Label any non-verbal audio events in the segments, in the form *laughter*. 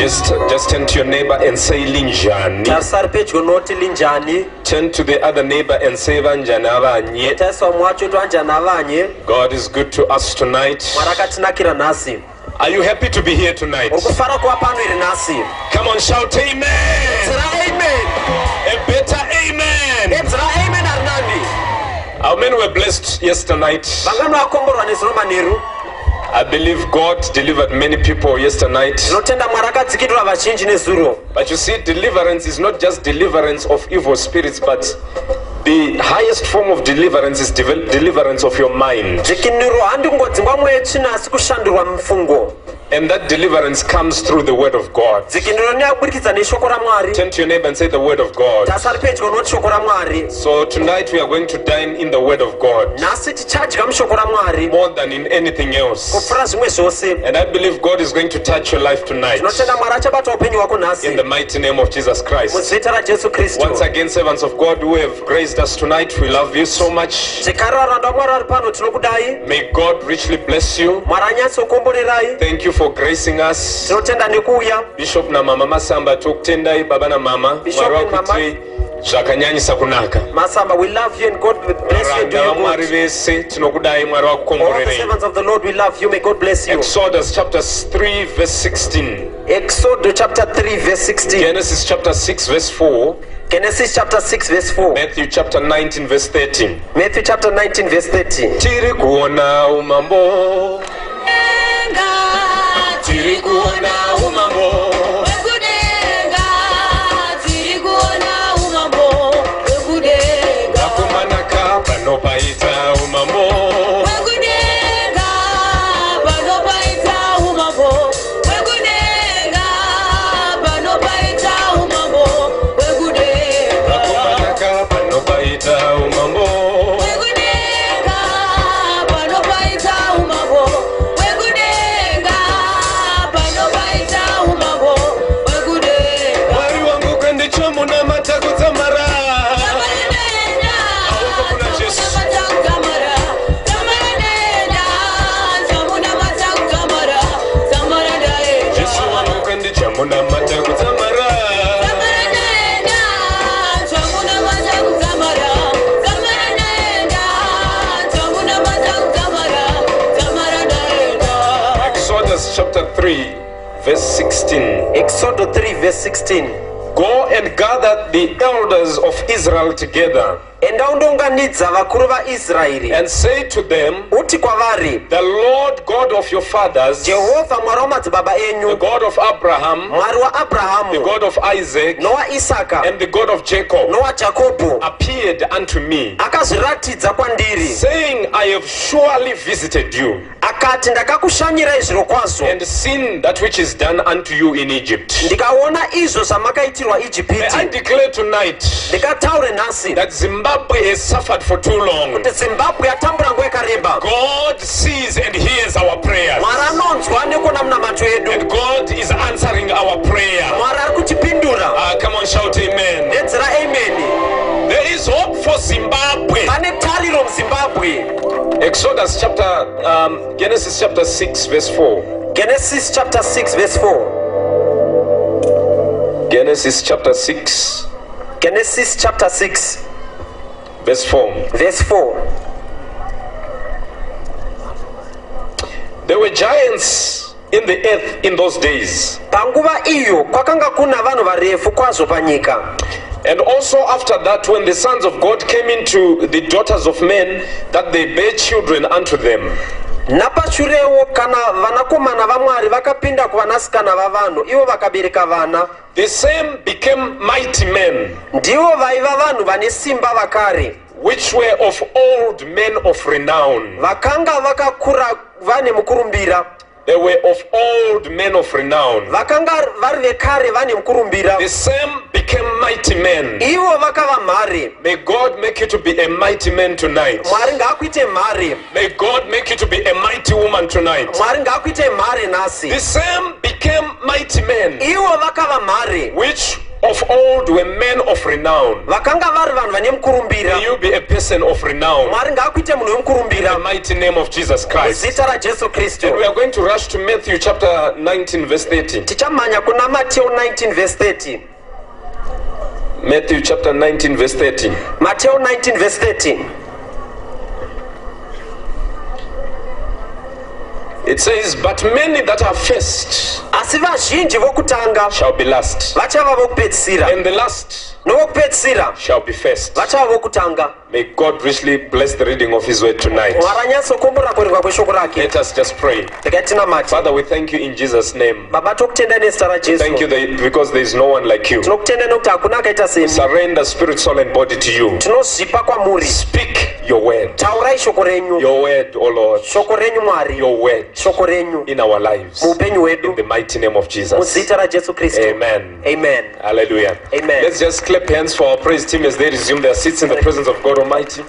Just, just turn to your neighbor and say linjani. tarisa ri noti linjani Turn to the other neighbor and say vanjani avanye. tarisa mumwe wacho twanjani avanye God is good to us tonight. mwari akatinakira nhasi Are you happy to be here tonight? uri kufara iri nhasi Come on, shout amen. amen A better amen. amen nani How were blessed yesterday night? I believe God delivered many people yesterday night. mwari akadzikidura vazhinji nezuro But you see, deliverance is not just deliverance of evil spirits, but the highest form of deliverance is deliverance of your mind. dzikiniro handingodzingwa mweya tsvina asi kushandurwa mufungo And that deliverance comes through the word of God. dzikiniro neyakuburikidza neshoko ramwari Turn to your neighbor and say the word of God. tasa ri pedyo noti shoko ramwari So tonight we are going to dine in the word of God nhasi tichadya mushoko ramwari more than in anything else. kupfuura zvimwe zvose And I believe God is going to touch your life tonight tinotenda mwari achabata upenyu hwako in the mighty name of Jesus Christ. muzita rajesu kristu Once again, servants of God who have graced us tonight, we love you so much. May God richly bless you. Thank you for gracing us. bishop namama masamba tokutendai baba namama Bishop mwari and mama. zvakanyanyisa kunaka. Masamba we love you and god bless you and do varanda vamwari vese tinokudai mwari all the vakukomborerei servants of the lord we love you. May god bless you. Exodus chapter 3 verse 16 exodo chapter 3 verse 16 genesis chapter 6 verse 4 genesis chapter 6 verse 4 matthew chapter 19 verse 13 matthew chapter 19 verse 30 tiri kuona umambo 16 the elders of israel together enda undounganidza vakuru vaisraeri and say to them uti kwavari the lord god of your fathers jehovha mwari wamadzibaba the enyu god of abraham mwari the waabrahamu god of isaac nowaisaka and the god of jacob nowajakobho appeared unto me akazviratidza kwandiri saying i have surely visited you akati ndakakushanyirai zviro kwazvo and seen that which is done unto you in Egypt. ndikaona izvo zvamakaitirwa ijipiti declare tonight ndikataure nhasi that Zimbabwe has suffered for too long. kuti zimbabwe yatambura nguva yakareba God sees and hears our prayers, mwari anonzwa nekuona munamato edu and God is answering our prayer. mwari ari kutipindura Ah, come on, shout amen. ndedzira ameni There is hope for Zimbabwe. pane tariro muzimbabwe Exodus chapter, um, Genesis chapter 6, verse 4. genesis chapter 6 verse 4 Genesis chapter 6, genesis chapter 6 verse 4. verse 4 There were giants in the earth in those days. panguva iyo kwakanga kuna vanhu varefu kwazvo panyika And also after that, when the sons of God came into the daughters of men, that they bare children unto them. Napashurewo kana vanakomana vamwari vakapinda kuvanasikana vavanhu ivo vakabereka vana The same became mighty men, ndivo vaiva vanhu vane simba vakare which were of old men of renown. vakanga vakakura vane mukurumbira They were of old men of renown. vakanga vari vekare vane mukurumbira The same became mighty men. ivo vakava mhare May God make you to be a mighty man tonight. mwari ngaakuite mhare May God make you to be a mighty woman tonight. mwari ngaakuite mhare nhasi The same became mighty men, ivo vakava mhare which of old were men of renown. vakanga vari vanhu vane mukurumbira you be a person of renown. mwari ngaakuite munhu wemukurumbira the mighty name of Jesus Christ. muzita rajesu kristu we are going to rush to Matthew chapter 19, verse 30. tichamhanya kuna mateo 19 verse 30 Matthew chapter 19, verse 30. mateo 19 verse 30 It says, But many that are first asi vazhinji vokutanga shall be last, vachava vokupedzisira. And the last shall be first. May God richly bless the reading of His word tonight. Let us just pray. Father, we thank you in Jesus' name. baba tokutendai nezita Thank you that, because there is no one like you. tinokutendai nokuti hakuna akaita semi Surrender spirit, soul, and body to you. tinozvipa kwamuri Speak your word. taurai shoko renyu Your word, O Lord. shoko renyu mwari Your word shoko renyu in our lives. muupenyu In the mighty name of Jesus. muzita rajesu kristu Amen. amen Hallelujah. Amen. Let's just clap hands for our praise team as they resume their seats in the presence of God Almighty.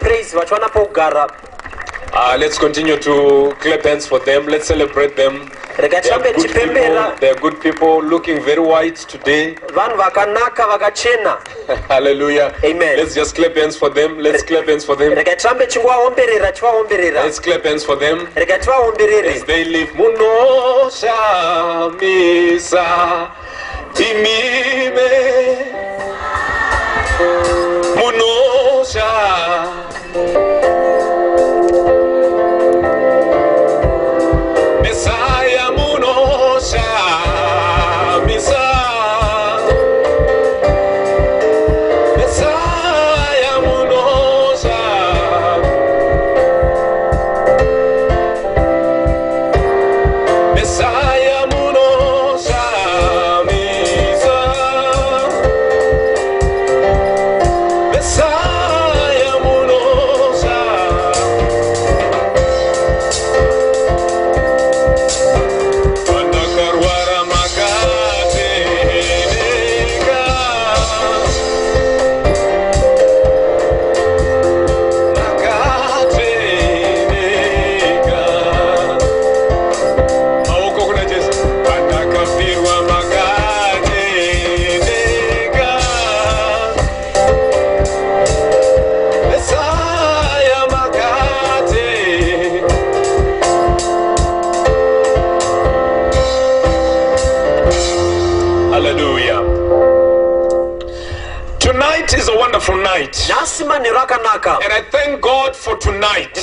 praise Uh, let's continue to clap hands for them. Let's celebrate them. They are good people. They are good people looking very white today. vanhu vakanaka vakachena *laughs* Hallelujah. Amen. Let's just clap hands for them. Let's clap hands for them. regai chingovaomberera chivaomberera Let's clap hands for them. As they live munoshamisa imime munusa and i thank god for tonight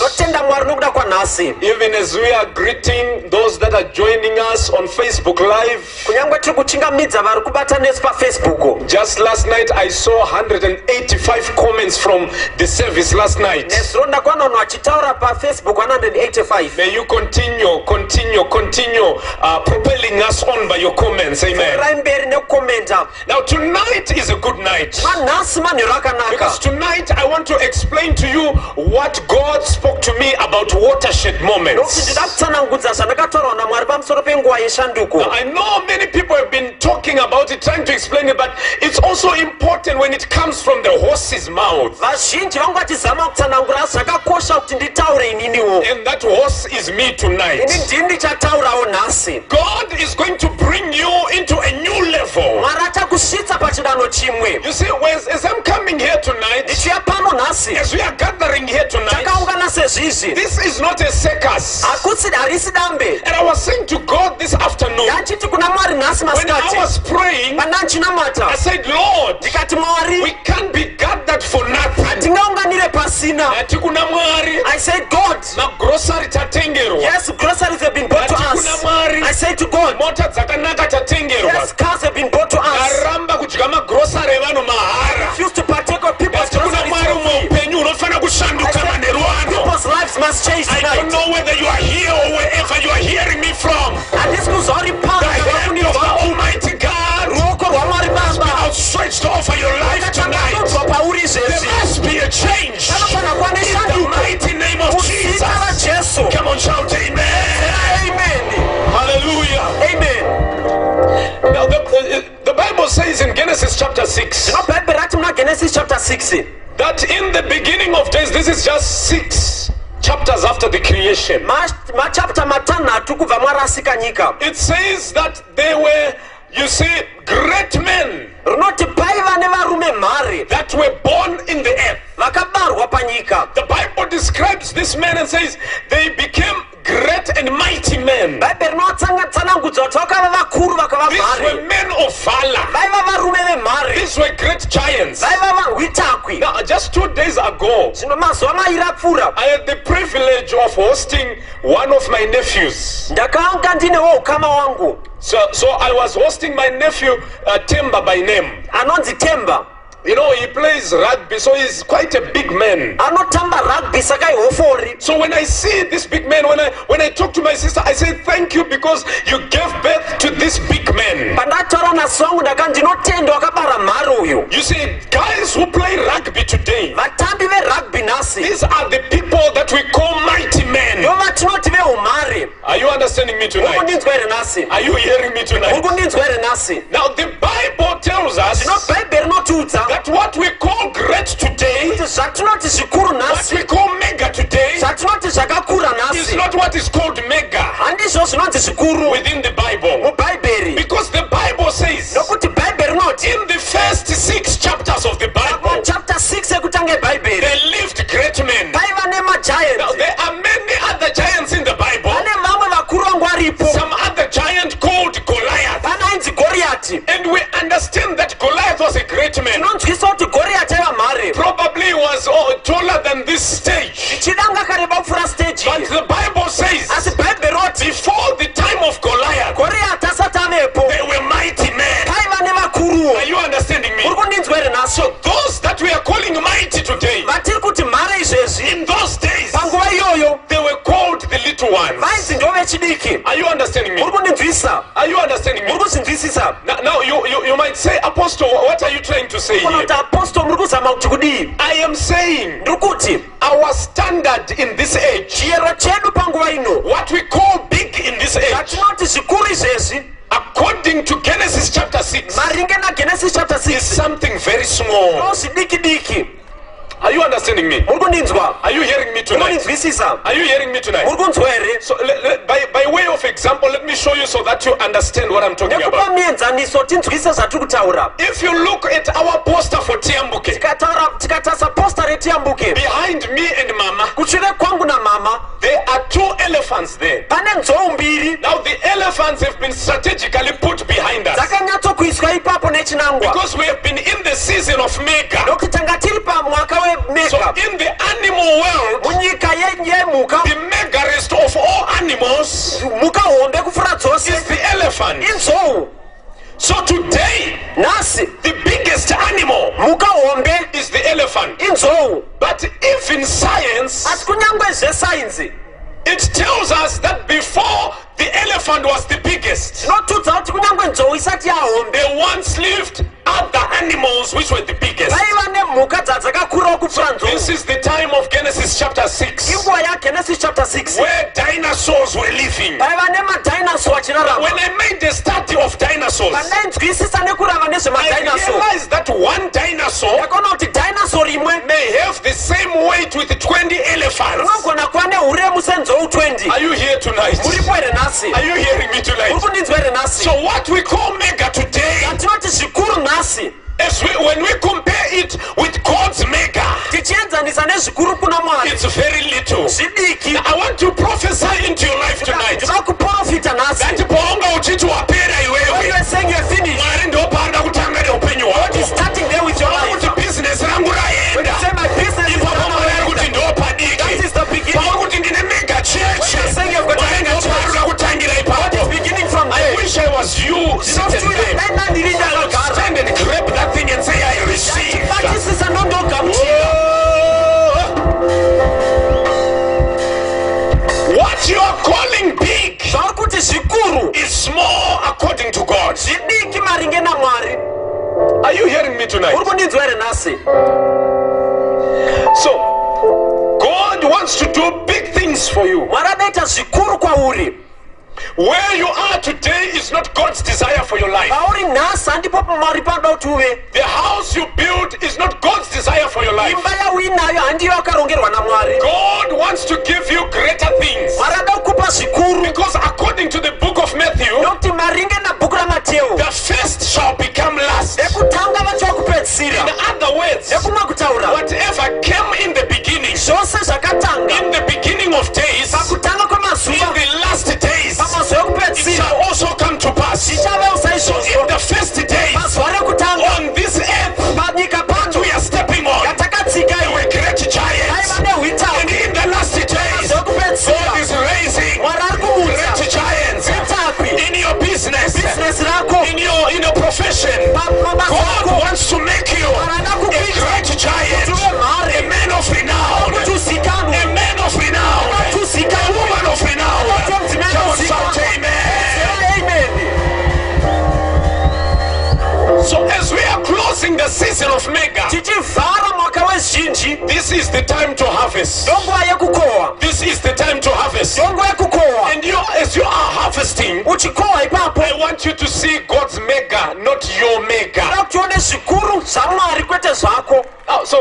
mwari even as we are greeting those that are joining us on facebook live kunyange tiri kuchingamidza vari kubata nesu pafacebook Just last night, I saw 185 comments from the service last night. nezuro ndakaona vanhu vachitaura pafacebook 185 May you continue, continue, continue uh, propelling us on by your comments. amenrai mberi nekukomenda Now, tonight is a good night. manhasi manhero akanaka Because tonight I want to explain to you what God spoke to me about watershed nokuti moments. ndida kutsanangudza zvandakataurwa namwari pamusoro penguva yeshanduko I know many people have been talking about it, trying to explain it, but it's also important when it comes from the horse's mouth. vazhinji vangu vachizama kutsanangura zvakakosha kuti nditaure ininiwo And that horse is me tonight. ini ndini ndichataurawo nhasi God is going to bring you into a new level. mwari achakusvitsa pachidanho chimwe You see, as, I'm coming here tonight, ndichiuya pano nhasi as we are gathering here tonight, takaungana sezvizvi this is not a circus. hakusi harisi dambe And I was saying to God this afternoon, ndachiti kuna mwari nhasi when I masikati was praying, I said, Lord, we can't be gathered for nothing. I said, God, yes, groceries have been bought to us. I said to God, yes, cars have been bought to us. I refuse to partake of people's groceries. People's lives must change tonight. I don't know whether you are here or wherever you are hearing me from. And this was already over your life tonight. There must be a change in the mighty name of Jesus. Come on, shout amen. amen Hallelujah. amen Now, the, uh, the Bible says in Genesis chapter 6 zvino bhaibheri rati muna genesis chapter 6 that in the beginning of days, this is just six chapters after the creation. It says that they were You see, great men runoti paiva nevarume mhare that were born in the earth. vakabarwa panyika The Bible describes this man and says they became great and mighty men. bhaibheri rinotsanangudza kuti vakava vakuru vakava These were mhare men of valor. vaiva varume vemhare These were great giants. vaiva varwitakwi just two days ago, zvino mazuva mairi apfuura I had the privilege of hosting one of my nephews. ndakanga ndinewo ukama wangu So, so I was hosting my nephew, uh, Temba by name. anonzi temba You know, he plays rugby, so he's quite a big man. anotamba rugby saka ihofori So when I see this big man, when I when I talk to my sister, I say thank you because you gave birth to this big man. pandataura nasongu ndaka ndinotenda wakabara mhare uyu You see, guys who play rugby today, vatambi verugby nhasi these are the people that we call mighty men. ndo vatinoti veumhare Are you understanding me uri tonight? kundinzwa here nhasi Are you hearing me uri tonight? kundinzwa here nhasi Now the Bible tells us zvino bhaibheri rinotiudza that what we call great today, kuti zvatinoti zvikuru what nhasi we call mega today, zvatinoti zvakakura is nhasi not what is called mega. Handizvo zvinonzi zvikuru within the Bible. mubhaibheri Because the Bible says nokuti bhaibheri rinoti in the first six chapters of the Bible, chapter 6 yekutanga yebhaibheri they lived great men. paiva Now, And we understand that Goliath was a great man. tinonzwisa kuti goriyati aiva mhare Probably was oh, taller than this stage. chidanga akareba kupfuura stage But the Bible says asi bhaibheri roti before the time of Goliath, goriyati asati avepo they were mighty men. paiva Are you understanding me? uri kundinzwa here nhasi Those that we are calling mighty today, vatiri kuti mhare izvezvi in those days, panguva iyoyo they were called the little ones. vainzi ndo vechidiki Are you understanding me? uri kundinzwisa Are you understanding me? muri kuzvinzwisisa Now, you, you, you might say, Apostle, what are you trying to say here? kuti apostle muri kuzama kuti kudii I am saying ndiri kuti our standard in this age, chiyero chedu panguva ino what we call big in this age, zvatinoti zvikuru izvezvi according to Genesis chapter 6, maringe nagenesis chapter is 6 something very small. ndo zvidiki diki Are you understanding me? Are you hearing me tonight? Are you hearing me tonight? So, le- le- by, by way of example, let me show you so that you understand what I'm talking about. mienzaniso tinzwise zvatiri If you look at our poster for Tiambuke, behind me and Mama, there are two elephants there. Now, the elephants have been strategically put behind us because we have been in the season of makeup so in the animal world the megarest of all animals muka wombe kufura is the elephant. Insowu So today, nasi, the biggest animal mukawombe is the elephant. Inzo, But if in science, asikunyangwe ze science, it tells us that before the elephant was the biggest. They once lived other animals which were the biggest. vaiva nemhuka dzadzakakurawo kupfuura This nzou is the time of Genesis chapter 6, inguva yagenesis chapter 6 where dinosaurs were living. vaiva nemadhainaso achinarama When I made the study of dinosaurs, pandainzwisisa nekurava I nezvemadhainaso realized that one dinosaur ndakaona kuti dhainaso rimwe may have the same weight with 20 elephants. rinogona kuva neuremu senzou 20 Are you here tonight? muripo here nhasi Are you hearing me uri tonight? kundinzwa here nhasi So what we call mega today, tinoti zvikuru nhasi is we, when we compare it with God's mega, tichienzanisa nezvikuru kuna mwari. it's very little. zvidiki. I want to prophesy into your life tonight. ndinoda kuprofita nhasi. That paunga uchiti wapera When you iwewe. Are saying you are finished mwari ndo paanoda kutanga neupenyu hwako. Starting there with your Pauri life. kuti bhizinesi rangu when you raenda say my business is ipapo gone mwari. ari away kuti ndo that padiki is the beginning. Pauri kuti ndine mega cheche You're saying you've got a mwari mega ndo church. paanoda kutangira what ipapo is beginning from I there? wish I was you sitting there. Small according to God. zvidiki maringe namwari Are you hearing me tonight? uri kundinzwa here nhasi So, God wants to do big things for you. mwari adaita zvikuru kwauri Where you are today is not God's desire for your life. pauri nhasi handipo pamwari panoda kuti uve The house you build is not God's desire for your life. imba yauinayo handiyo yakarongerwa namwari God wants to give you greater things. mwari ada kukupa zvikuru Because according to nokuti maringe nebhuku ramateu the first shall become last ekutanga vachava kupedzisira in other words ekumwe kutaura. whatever came in the beginning zvose zvakatanga. in the beginning mabasa God wants to make you a great giant, season of mega, tichivhara mwaka wezhinji this is the time to harvest. ndonguva yekukohwa This is the time to harvest. ndonguva yekukohwa And you, as you are harvesting, uchikohwa ipapo I want you to see God's mega, not your mega. da kuti uone zvikuru zvamwari kwete zvako Oh, so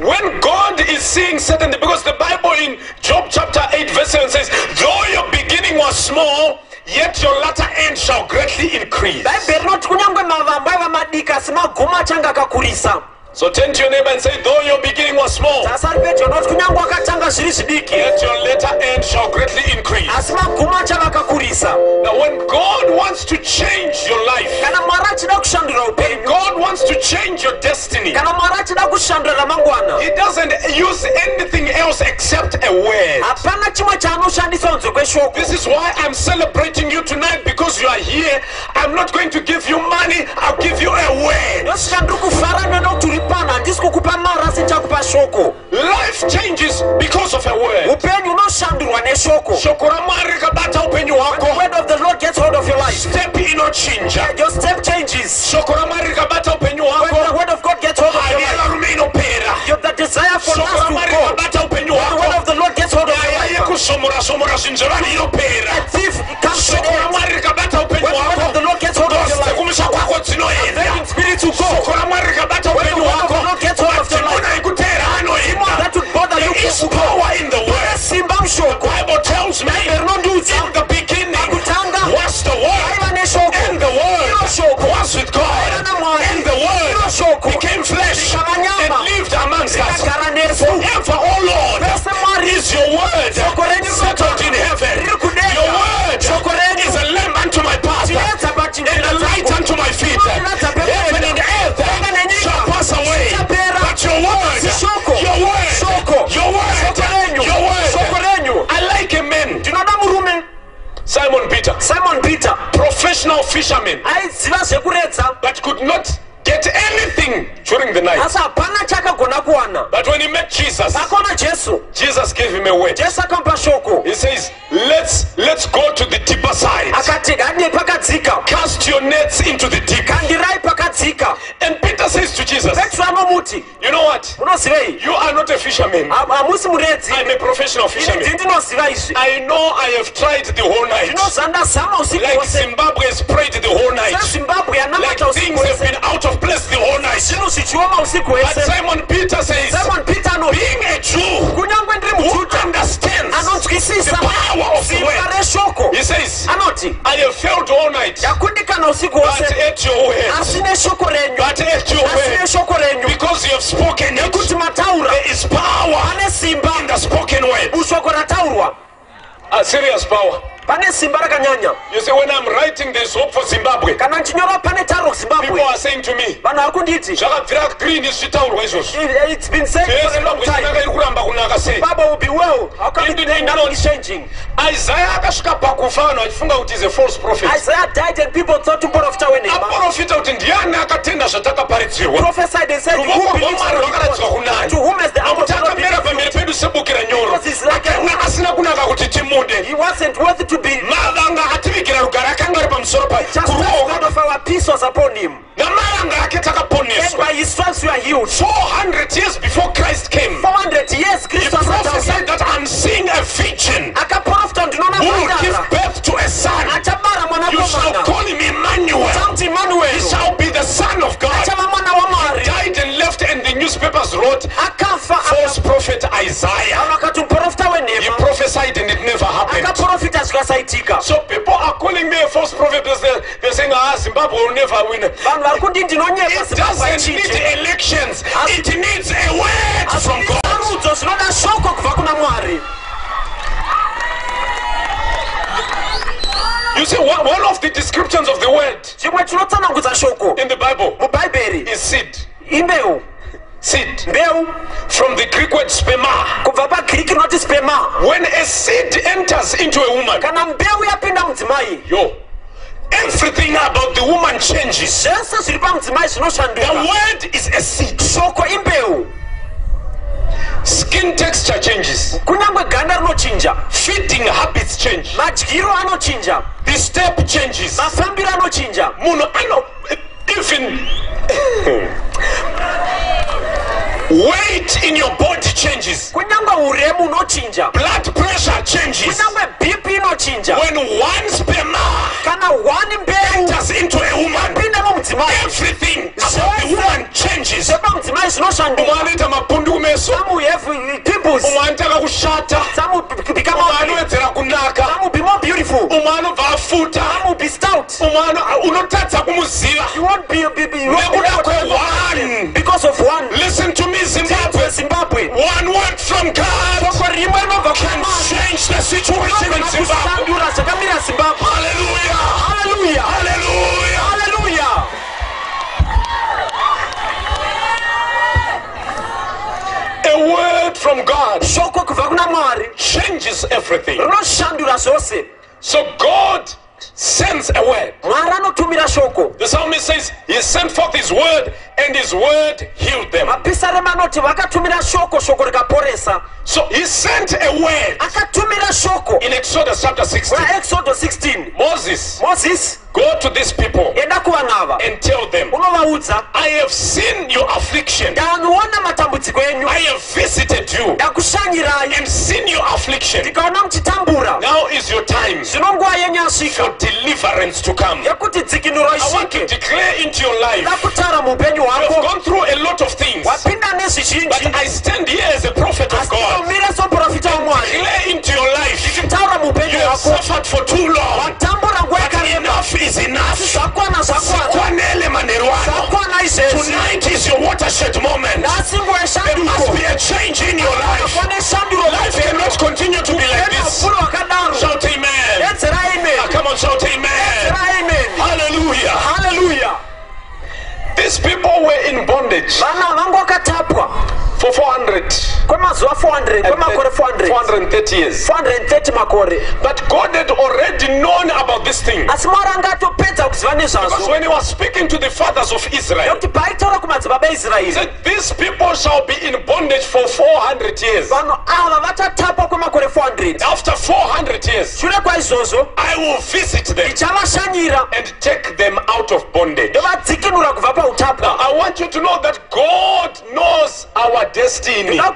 when God is seeing certain, because the Bible in Job chapter 8, verse 7 says, Though your beginning was small, yet your latter end shall greatly increase. bhaibheri rinoti kunyange mavambo aiva madiki asi magumo achange akakurisa So turn to your neighbor and say, Though your beginning was small, tasari pedyo noti kunyange wakatanga zviri zvidiki yet your latter end shall greatly increase. asi magumo achava akakurisa Now, when God wants to change your life, kana mwari achida kushandura upenyu God wants to change your destiny, kana mwari achida kushandura ramangwana He doesn't use anything else except a word. hapana chimwe chaanoshandisa kunze kweshoko This is why I'm celebrating you tonight are here. I'm not going to give you money, I'll give you a word. kuti handisi kukupa mari asi ndichakupa shoko. Life changes because of a word. upenyu unoshandurwa neshoko shoko. Ramwari rikabata upenyu the hwako word of the lord gets hold of your life step inochinja your step changes. Shoko ramwari rikabata upenyu when the word of god gets hold of your life inopera your, the desire for shoko ramwari rikabata upenyu the word of the lord gets hold of your life inopera a thief comes to an professional fisherman, aiziva zvekuredza but could not get anything during the night. asi hapana chakagona kuwana But when he met Jesus, akaona jesu Jesus gave him a word. jesu akamupa shoko He says, "Let's let's go to the deeper side. akati handei pakadzika Cast your nets into the deep." kandirai pakadzika And Peter says to Jesus, petro anomuti "You know what? You are not a fisherman. Hamusi muredzi I'm a professional ini fisherman. ndinoziva izvi I know I have tried the whole night. Like Zimbabwe has prayed the whole night. Like yanamata usiku things have been out of place the whole night. zvinhu zvichioma usiku But Simon Peter says, simon peter anoti being a Jew kunyange ndiri who understands anonzwisisa the power of the word, reshoko. He says, anoti. I have failed all night, yakundikana usiku but at your word, asi neshoko kurengwa asiyeesho nekuti mataura. Ane simba. uswakorataurwa A serious power. Pane simba rakanyanya. You see, when I'm writing, there's hope for Zimbabwe. kana ndichinyora pane taro People zimbabwe are saying to me, vanhu vari kunditi zvakabvira green zvitaurwa izvozvo. It's been said for a long time. iri kuramba kunaka sei? Zimbabwe will be well. How come it- nothing is not. changing? Isaiah akasvika pakufa vanhu vachifunga kuti is a false prophet. Isaiah died and people thought muprofita wenhema aprofita kuti ndiani akatenda zvatakaparidzirwa prophesied and said who believes God? kunani? To whom has the apostolic akamera pamberi pedu sebukira nyoro. Because he's like a- akanga asina kunaka kuti timude. He wasn't worthy to madanga atibikira rugara akanga ari pamusoro payo namaranga aketakaponeswa so 100 years before christ came. 400 years christ was prophesied that i'm seeing a vision akaprofita ndinoona who give birth to a son? Achabara mwana you shall call him emmanuel. Tamti emmanuel. He shall be the son of god. Achava mwana wa mwari died and left and the newspapers wrote akafa false prophet isaiah vakati muprofita he prophesied and it never happened. Akaprofita zvikasaitika so people are calling me a false prophet. Saying ah zimbabwe will never win. Vanhu vari kuti ndinonyepa doesn't need elections. It needs a word from god. sarudzo zvinoda shoko kubva kuna mwari. You see one, one of the descriptions of the word in the bible is seed seed mbeu from the greek word spema kubva pagiriki inoti spema when a seed enters into a woman kana mbeu yapinda mudzimai yo Everything about the woman changes. zvese zviri pamudzimai The zvinoshanduka word is a seed. shoko imbeu Skin texture changes. kunyange ganda rinochinja Feeding habits change. madyiro anochinja The step changes. mafambiro anochinja Munhu ano even *laughs* weight in your body changes. kunyange uremu unochinja Blood pressure changes. kunyange bp inochinja When one sperma kana one mbeu enters into a woman, pinda mumudzimai everything so the woman changes. zvepamudzimai umwe zvinoshanduka anoita mapundu kumeso some have pimples. Umwe anotanga kushata. Some become umwe anowedzera kunaka. Some be more beautiful. Umwe anobva afuta some be stout umwe ano- ah, unotadza kumuziva you won't be, be, be, you won't be Nekuda kwe-one. because of one. Listen to me zimbabwe. Zimbabwe. One word from god shoko rimwe rinobva can change the situation in zimbabwe. zvakamira zimbabwe. Hallelujah. Haleluya hallelujah. Haleluya a word from god shoko kubva kuna mwari. changes everything. Rinoshandura zvose so god sends a word. Mwari anotumira shoko. The psalmist says he sent forth his word and his word healed them. Mapisarema anoti vakatumira shoko shoko rikaporesa. So he sent a word akatumira shoko. in exodus chapter 16 vaexodo 16 moses mozisi go to these people enda kuvanhu ava and tell them unovaudza. I have seen your affliction. Ndanoona matambudziko enyu. I have visited you ndakushanyirai and seen your affliction. Ndikaona muchitambura. Now is your time zvino nguva yenyu yasvika. for deliverance to come. Yekuti dzikinuro isvike. declare into your life ndakutaura muupenyu hwako gone through a lot of things wapinda but nezvizhinji i stand here as a prophet of god. asinomire soprofita wamwari declare into your life ndichitaura muupenyu you have hwako suffered for too long watambura nguva but yakareba enough is enough. Zvakwana zvakwana kwanele manheru ano zvakwana izvezvi tonight is your watershed moment. Nhasi nguva there must yeshanduko be a change in your life. Kwane shanduro life cannot continue to be like this. mafuro akadaro shout amen. Edzera Ah, amen come on shout amen. Edzera amen. Hallelujah these people were in bondage vana vangu vakatapwa for 400 kwemazuva 400 kwemakore 400 430 years. 430 makore. But god had already known about this thing. Asi mwari anga atopedza kuziva nezvazvo. When he was speaking to the fathers of israel nekuti paitaura kumadzibaba he eisraeri said these people shall be in bondage for 400 years. Vanhu ava vachatapwa kwemakore 400 after 400 years shure kwaizvozvo i will visit them ndichavashanyira. and take them out of bondage. Ndovadzikinura kubva pautapwa i want you to know that god knows our destiny. Our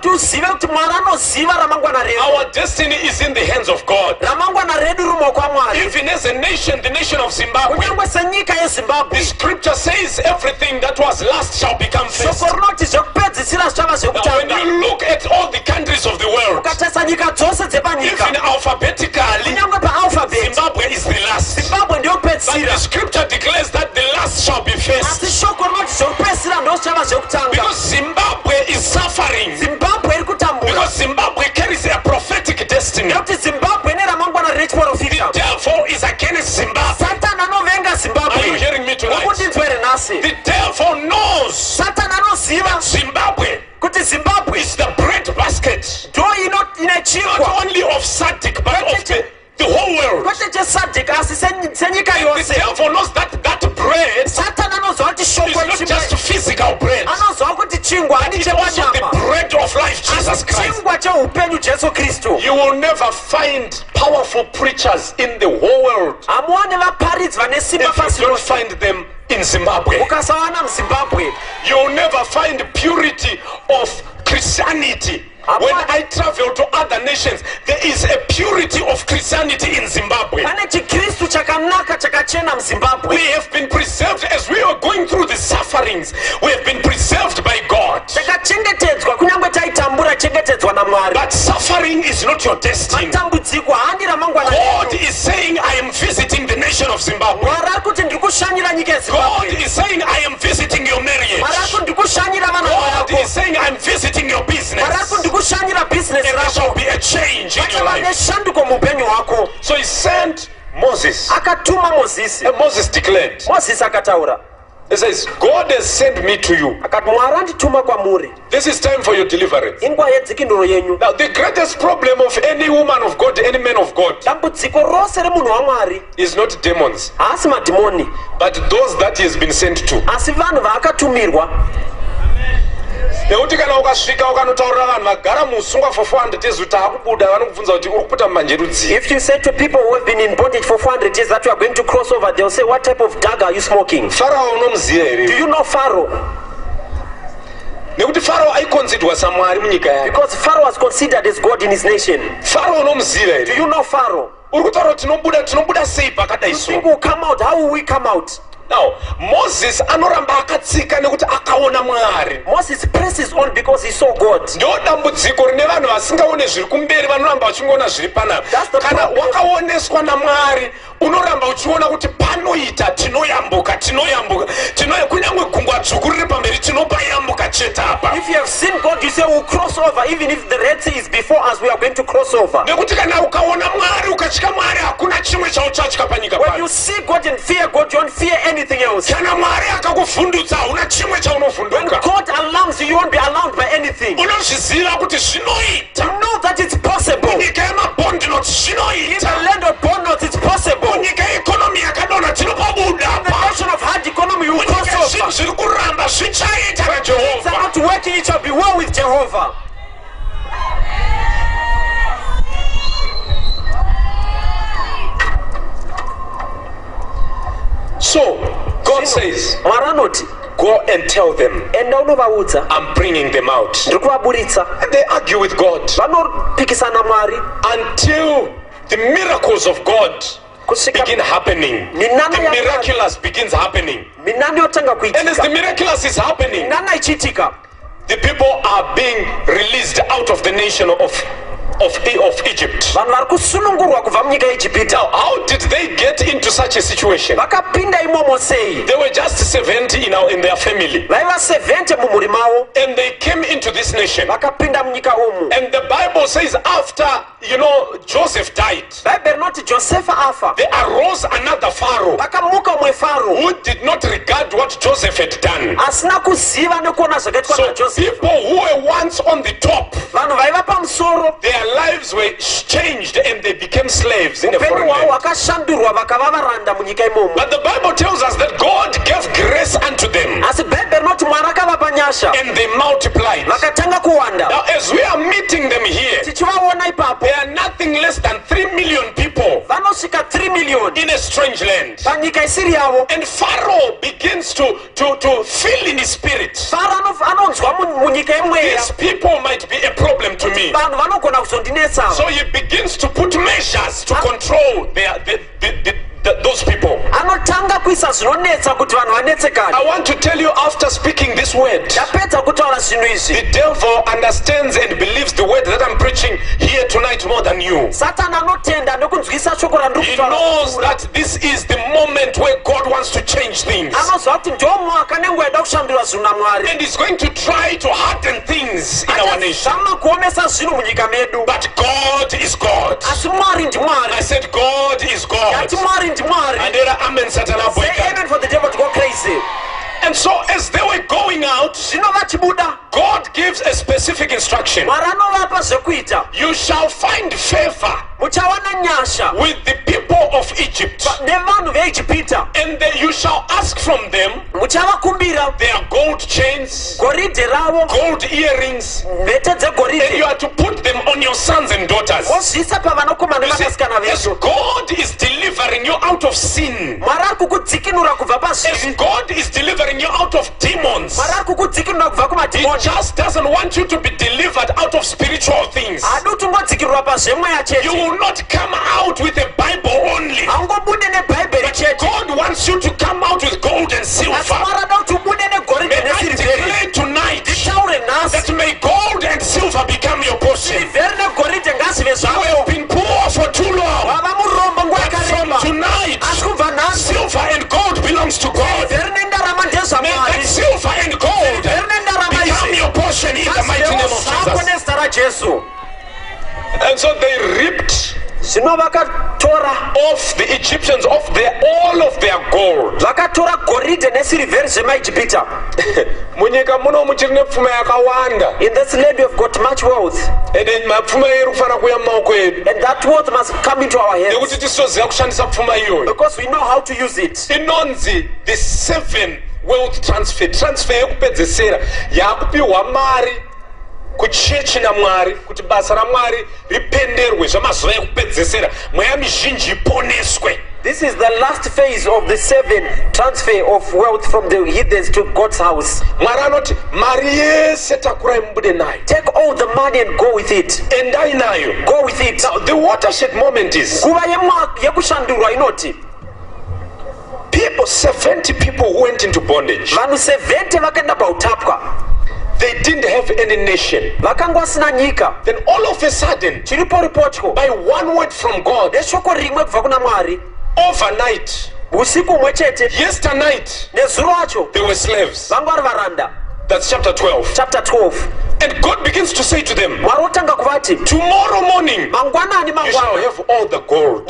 destiny is in the hands of god. Ramangwana redu rumaoko amwari even as a nation the nation of zimbabwe. Senyika the yezimbabwe scripture says everything that was last shall become first. Rinoti zvekupedzisira zvichava Now, when you look at all the countries of the world nyika dzose dzepanyika even alphabetically zimbabwe is the last. But ndiyokupedzisira the scripture declares that the last shall be first shoko rinoti zvekupedzisira ndo zvichava zvekutanga because zimbabwe is suffering. Zimbabwe iri kutambura because zimbabwe carries a prophetic destiny. Nekuti zimbabwe ine ramangwana the rechiprofita devil is against zimbabwe. Satani anovenga are you zimbabwe hearing me tonight? Ukundinzwere nhasi the devil knows satani anoziva. Zimbabwe kuti zimbabwe is the bread basket ndo ine not chingwa only of Sadik but of the, the whole world. kwete chesadhik asi sen- senyika the yose. devil knows that that bread. Satani anoziva kuti is shoko not chingwa- just physical bread. Anoziva kuti chingwa the chepanyama bread of life Jesus Christ. chingwa cheupenyu jesu kristu. You will never find powerful preachers in the whole world. Hamuone vaparidzi vane simba pasi you find them in Zimbabwe. Ukasawana muzimbabwe you'll never find purity of Christianity when I travel to other nations there is a purity of Christianity in Zimbabwe. Pane chikristu chakanaka chakachena we muzimbabwe have been preserved as we are going through the sufferings. We have been preserved by God. Takachengetedzwa kunyange taitambura chengetedzwa namwari but suffering is not your destiny. Matambudziko haandi ramangwana God is saying I am visiting the nation of Zimbabwe. Mwari ari kuti ndiri kushanyira nyika God yezimbabwe is saying I am visiting your marriage. Mwari ari kuti ndiri kushanyira vana God vako. is saying I am visiting your business kuti ndiri kushanyira bhizinesi and there shall rako be a change in your pachava life. neshanduko muupenyu hwako so he sent Moses. Akatuma mozisi. And Moses declared. Mozisi akataura. He says, God has sent me to you. akati mwari andituma kwamuri This is time for your deliverance. inguva yedzikinuro yenyu. Now, the greatest problem of any woman of God, any man of God, dambudziko rose remunhu wamwari is not demons, haasi madhimoni. but those that he has been sent to. asi vanhu vaakatumirwa nekuti kana ukasvika ukanotaurira vanhu vagara musungwa for 400 years kuti akubuda vanokubvunza kuti uri kupfuta mumanjerudzii if you say to people who have been in bondage for 400 years that you are going to cross over they'll say what type of dog are you smoking? Farao unomuziva do here you know pharaoh nekuti farao aikonzidwa samwari munyika yake. Because pharaoh was considered as god in his nation. Farao unomuziva do here you know pharaoh uri kutaura kuti tinobuda tinobuda sei pakadai you think we'll come out? How will we come out now moses anoramba akatsika nekuti akaona mwari. Moses presses on because he saw god. Ndo dambudziko rine vanhu vasingaone zviri kumberi vanoramba vachingoona zviri panapa. Kana wakaoneswa namwari unoramba uchiona kuti panoita tinoyambuka tinoyambuka tino kunyange gungwa dzvuku riri pamberi tinobayambuka chete apa. If you have seen god you say we'll cross over even if the red sea is before us we are going to cross over. Nekuti kana ukaona mwari ukatya mwari hakuna chimwe chauchatya panyika when you see god and fear god you don't fear anything else. Kana mwari akakuvhundutsa hauna chimwe when chaunovhunduka god alarms you you won't be alarmed by anything. Unozviziva kuti you zvinoita know that it's possible. Nyika yemabondinoti in zvinoita the land of bonds it's possible in nyika yeikonomi yakadonha economy you Munyika zvinhu zviri kuramba zvichaita najehovha so god says mwari anoti go and tell them. enda unovaudza. I'm bringing them out. Ndiri kuvaburitsa. They argue with god. Vanopikisana mwari. Until the miracles of god begin happening. The miraculous begins happening. Yotanga and as the miraculous is happening. The people are being released out of the nation of of, of egypt. Vanhu vari kusunungurwa kubva munyika yeijipita now how did they get into such a situation? Vakapinda imomo sei? They were just 70 in, our, in their family. Vaiva 70 mumhuri mavo. And they came into this nation. Vakapinda munyika umu. And the bible says after you know joseph died bhaibheri rinoti josefa afa. there arose another pharaoh. Pakamuka umwe faro who did not regard what joseph had done. Asina kuziva nekuona zvakaitwa so najosefa people who were once on the top vanhu vaiva pamusoro their lives were changed and they became slaves in the upenyu hwavo hwakashandurwa vakava varanda munyika imomo. But the bible tells us that god gave grace unto them. Asi bhaibheri rinoti mwari akavapa nyasha. And they multiplied. Vakatanga kuwanda. Now as we are meeting them here tichivaona ipapo. there are nothing less than 3 million people vanosvika 3 miliyoni in a strange land. Panyika isiri yavo. And pharaoh begins to to to feel in his spirit. Anof- anonzwa mu- munyika yemweya. These people might be a problem to me. vanhu vanogona so he begins to put measures to control their, the, the, the, the, those people. Anotanga kuisa zvinonetsa kuti vanhu vanetsekane i want to tell you after speaking this word ndapedza kutaura zvinhu izvi. the devil understands and believes the word that i'm preaching here tonight more than you. Satani anotenda nekunzwisa shoko randiri he kutaura knows kupfuura. that this is the moment where god wants to change things. Anoziva kuti ndo mwaka nenguva yada kushandura zvinhu namwari. And he's going to try to harden things in our nation. Achazama kuomesa zvinhu munyika medu. But god is god. Asi mwari ndimwari i said god is god. Ati mwari amen satana say amen for the devil to go crazy. And so as they were going out god gives a specific instruction. You shall find favor muchawana nyasha with the people of egypt. Nevanhu veijipita and then you shall ask from them muchavakumbira their gold chains goridhe ravo gold earrings. mhete and you dzegoridhe are to put them on your sons and daughters. Wozvisa pavanakomana as vedu. God is delivering you out of sin mwari ari kukudzikinura kubva pazvivi god is delivering you out of demons mwari ari kukudzikinura kubva kumadhimoni just doesn't want you to be delivered out of spiritual things. Hadi kuti ungodzikinurwa pazvemweya chete will not come out with a bible only. Haungobude nebhaibheri chete god wants you to come out with gold and asi silver mwari ada kuti ubude negoridhe nesirivheri tonight taure nhasi. that may gold and silver become your portion. sirivheri negoridhe ngazvive You zvavo have been poor for too long. wava murombo nguva yakareba. tonight, asi kubva nhasi. silver and gold belongs to God. sirivheri nendarama ndezvamwari silver and gold become your portion in the mighty name of Jesus. And so they ripped zvino vakatora of the Egyptians, of their all of their gold. vakatora goridhe nesirivheri zvemaijipita *laughs* munyika muno muchiri nepfuma yakawanda. In this land we've got much wealth. Ende mapfuma iri kufanira kuuya mumaoko edu. And that wealth must come into our hands. Nekuti tisoziva kushandisa pfuma iyoyo because we know how to use it. Inonzi the seven wealth transfer transfer yekupedzesera yaakupiwa mari kuchechi namwari kuti basa ramwari ripenderwe zvamazuva ekupedzesera. Mweya mizhinji iponeswe. This is the last phase of the seven transfer of wealth from the heathens to god's house. Mwari anoti mari yese takurai mubude nayo. Take all the money and go with it. Endai nayo. Go with it. Now the watershed moment is nguva yekushandurwa inoti people 70 people who went into bondage. vanhu 70 vakaenda pautapwa they didn't have any nation. Vakanga vasina nyika. Then all of a sudden chiripo ripotyo by one word from god. Neshoko rimwe kubva kuna mwari. Overnight. Usiku umwe chete. Yesternight. Nezuro racho they were slaves. Vanga vari varanda. That's chapter 12 chapter 12 and god begins to say to them tomorrow morning you shall have all the gold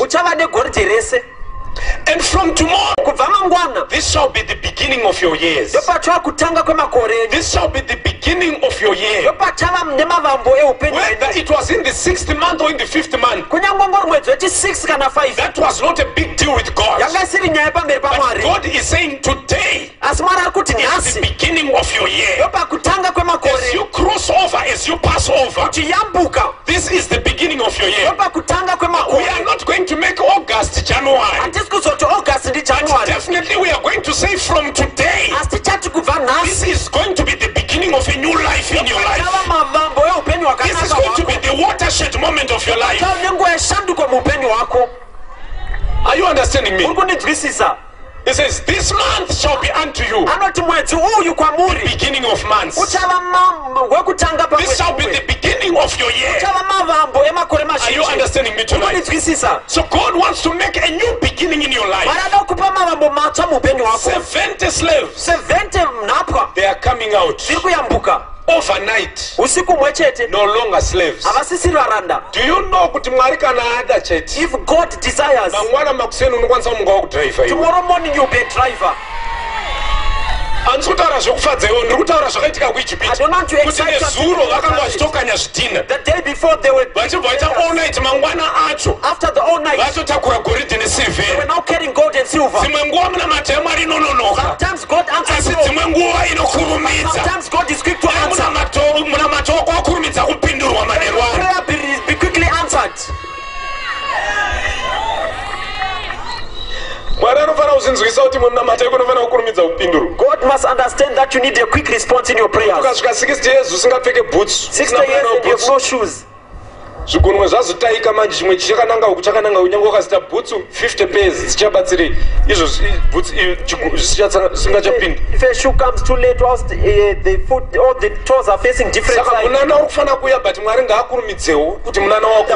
and from tomorrow kubva mangwana this shall be the beginning of your years. Ndopachava kutanga kwemakore enyu this shall be the beginning of your year. Ndopachava nemavambo eupenyu whether it was in the sixth month or in the fifth month kunyange ngori mwedzi wechi6 kana 5 that was not a big deal with god. Yanga isiri nyaya pamberi pamwari god is saying today asi mwari ari kuti nhasi. beginning of your year. Ndopakutanga as kwemakore you cross over as you pass over uchiyambuka this is the beginning of your year. Ndopakutanga we are kwemakore not going to make august january siku zote August definitely we are going to say from today. This is going to be the beginning of a new life in your life. This is going to be the watershed moment of your life. Eshanduko wako. Are you understanding me? It says this month shall be unto you anoti uyu kwamuri beginning of months. Uchava ma- wekutanga this shall be the beginning of your year. Uchava mavambo emakore are you mazhinji understanding me tonight? So god wants to make a new beginning in your life. Seventy kupa mavambo matsva muupenyu hwako 70 slaves. 70 nhapwa they are coming out. Kuyambuka overnight. Usiku mwe chete. No longer slaves. Havasisiri varanda do you know kuti mwari kana ada chete? If god desires mangwana makuseni unokwanisa kumunga wakudhiraivha iwe tomorrow morning you'll be a driver handisi kutaura zvekufadza iwo ndiri kutaura zvakaitika I kuijipita don't want to kuti excite you. nezuro vakanga vachitokanya zvidhina. Vachibva vaita all night mangwana acho. vatotakura goridhe they were nesilvheri now carrying gold and silver. Dzimwe nguva muna mata yamwari inononoka. Asi dzimwe nguva inokurumidza. Sometimes god is quick to Dai answer. muna mato- muna matoko akurumidza kupindurwa manheru ano prayer be, be quickly answered. Mwari anofanira kuzinzwisa kuti mwe muna mata iko inofanira kukurumidza kupindurwa must understand that you need a quick response in your prayers. Ukasvika 60 years usingapfeke boots. 60 years and you have no shoes. Zvigunwe zvazotaika manje chimwe chichakananga uku chakananga unyange wakazita bhutsu 50 pairs dzichabatsirei izvo zvisingachapindi if a shoe comes too late whilst the foot all the toes are facing different saka munana uri kufanira kuuya but mwari ngaakurumidzewo kuti munana wako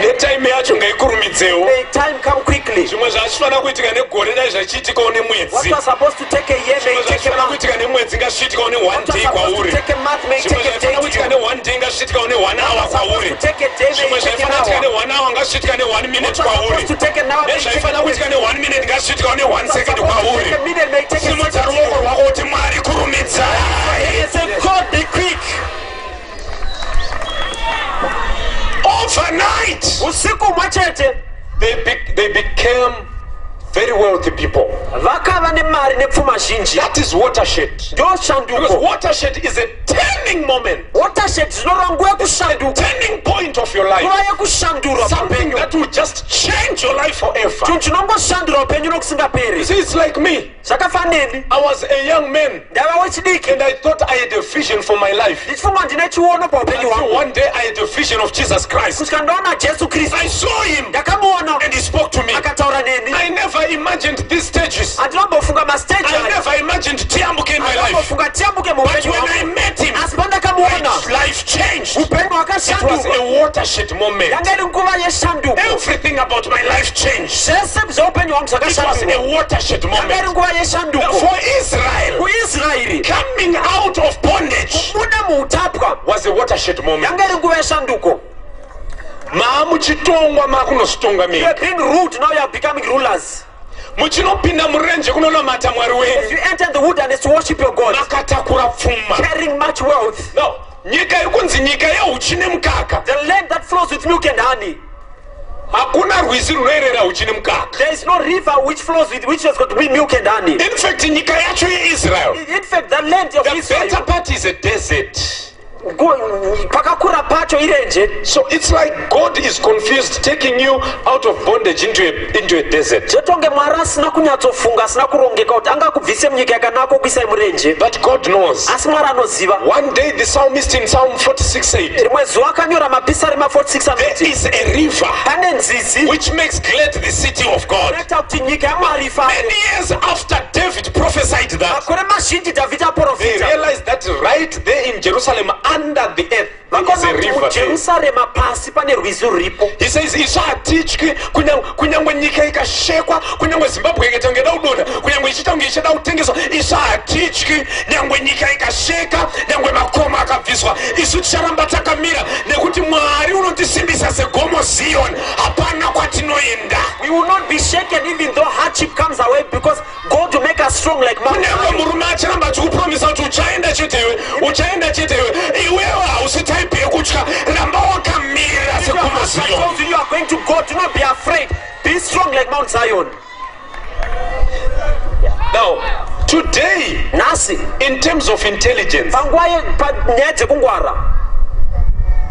netaime yacho ngaikurumidzewo may time come quickly. Zvimwe zvachifanira kuitika negore dai zvachiitikawo what nemwedzi was supposed to take a year may zvimwe take a zvachifanira month. kuitika nemwedzi ngasviitikawo ne one what was day supposed to kwauri take a month may zvimwe take a day zvaifanira kuitika to ne you one day ngasviitikawo ne one hour supposed kwauri zvimwe zvaifanira kuitika ne hour one hour ngasviitika ne one minute what was kwauri nezvaifanira a kuitika ne one minute ngasviitikawo ne one second supposed to kwauri simudza second. ruoko rwako kuti mwari kurumidza. God be quick overnight! Usiku umwe they, be, they became very wealthy people. Vakava nemari nepfuma zhinji. That is watershed. Because ndoshanduko watershed is a turning moment. Watershed zvinoreva nguva yekushanduka turning point of your life. Nguva yekushandura paupenyu that will just change your life forever. Chinhu chinongoshandura upenyu you nokusingaperi see it's like me. Zvakafaneni i was a young man. Ndava wechidiki. And i thought i had a vision for my life. Ndichifunga ndine chiono paupenyu hwangu. one day i had a vision of jesus christ. Kusvika ndaona jesu kristu. I saw him. Ndakamuona. And he spoke to me. Akataura neni. I never imagined these stages. Handinombofunga masteji i never imagined tiyambuke in my life. handinombofunga tiyambuke but when i hwangu met him asi pandakamuona life changed. upenyu It was a watershed moment. yanga nguva yeshanduko Everything about my life changed. zvese zveupenyu hwangu It was a watershed yanga iri nguva yeshanduko For Israel, kuisraeri coming out of bondage kubuda muutapwa was a watershed moment. yanga nguva yeshanduko maamuchitongwa being ruled now you are becoming rulers muchinopinda murenje kunonamata mwari makatakura pfuma. Carrying much wealth. No nyika iri kunzi nyika yeuchi nemukaka. The land that flows with milk and honey. Hakuna rwizi runoyerera uchi nemukaka. There is no river which flows with which has got to be milk and honey. In fact nyika yacho yeisrael in fact the land of the better israel part is a desert pakakura pacho irenje so it's like god is confused taking you out of bondage into a, into a desert. Zvotonge mwari asina kunyatsofunga asina kurongeka kuti angakubvise munyika yakanaka okuisai murenje but god knows. Asi mwari anoziva. One day the psalmist in psalm 46 said rimwe zuva akanyora mapisa rema 46 there is a river pane nzizi which makes glad the city of god. Inoita kuti nyika yamwari ifare many years after david prophesied that makore mazhinji dhavhidhi they aprofita realized that right there in jerusalem under the earth there. mujerusarema pasi pane rwizi ruripo. He says isu hatityi kunyangwe kunyangwe nyika ikashekwa kunyangwe zimbabwe ikaita ngeda kudonha kunyangwe ichiita kunge ichida kutengeswa. Isu hatityi nyangwe nyika ikasheka nyangwe makomo akabviswa. Isu ticharamba takamira nekuti mwari unotisimbisa segomo zion. Hapana kwatinoenda. We will not be shaken even though hardship comes away because god will make us strong like Zion. murume achiramba achikupromisa kuti uchaenda chete iwe uchaenda chete iwe. Iwewe hausi kucha to go. Do be afraid. Be strong like mount today nasi. in terms of intelligence pangwaye panyete kungwara.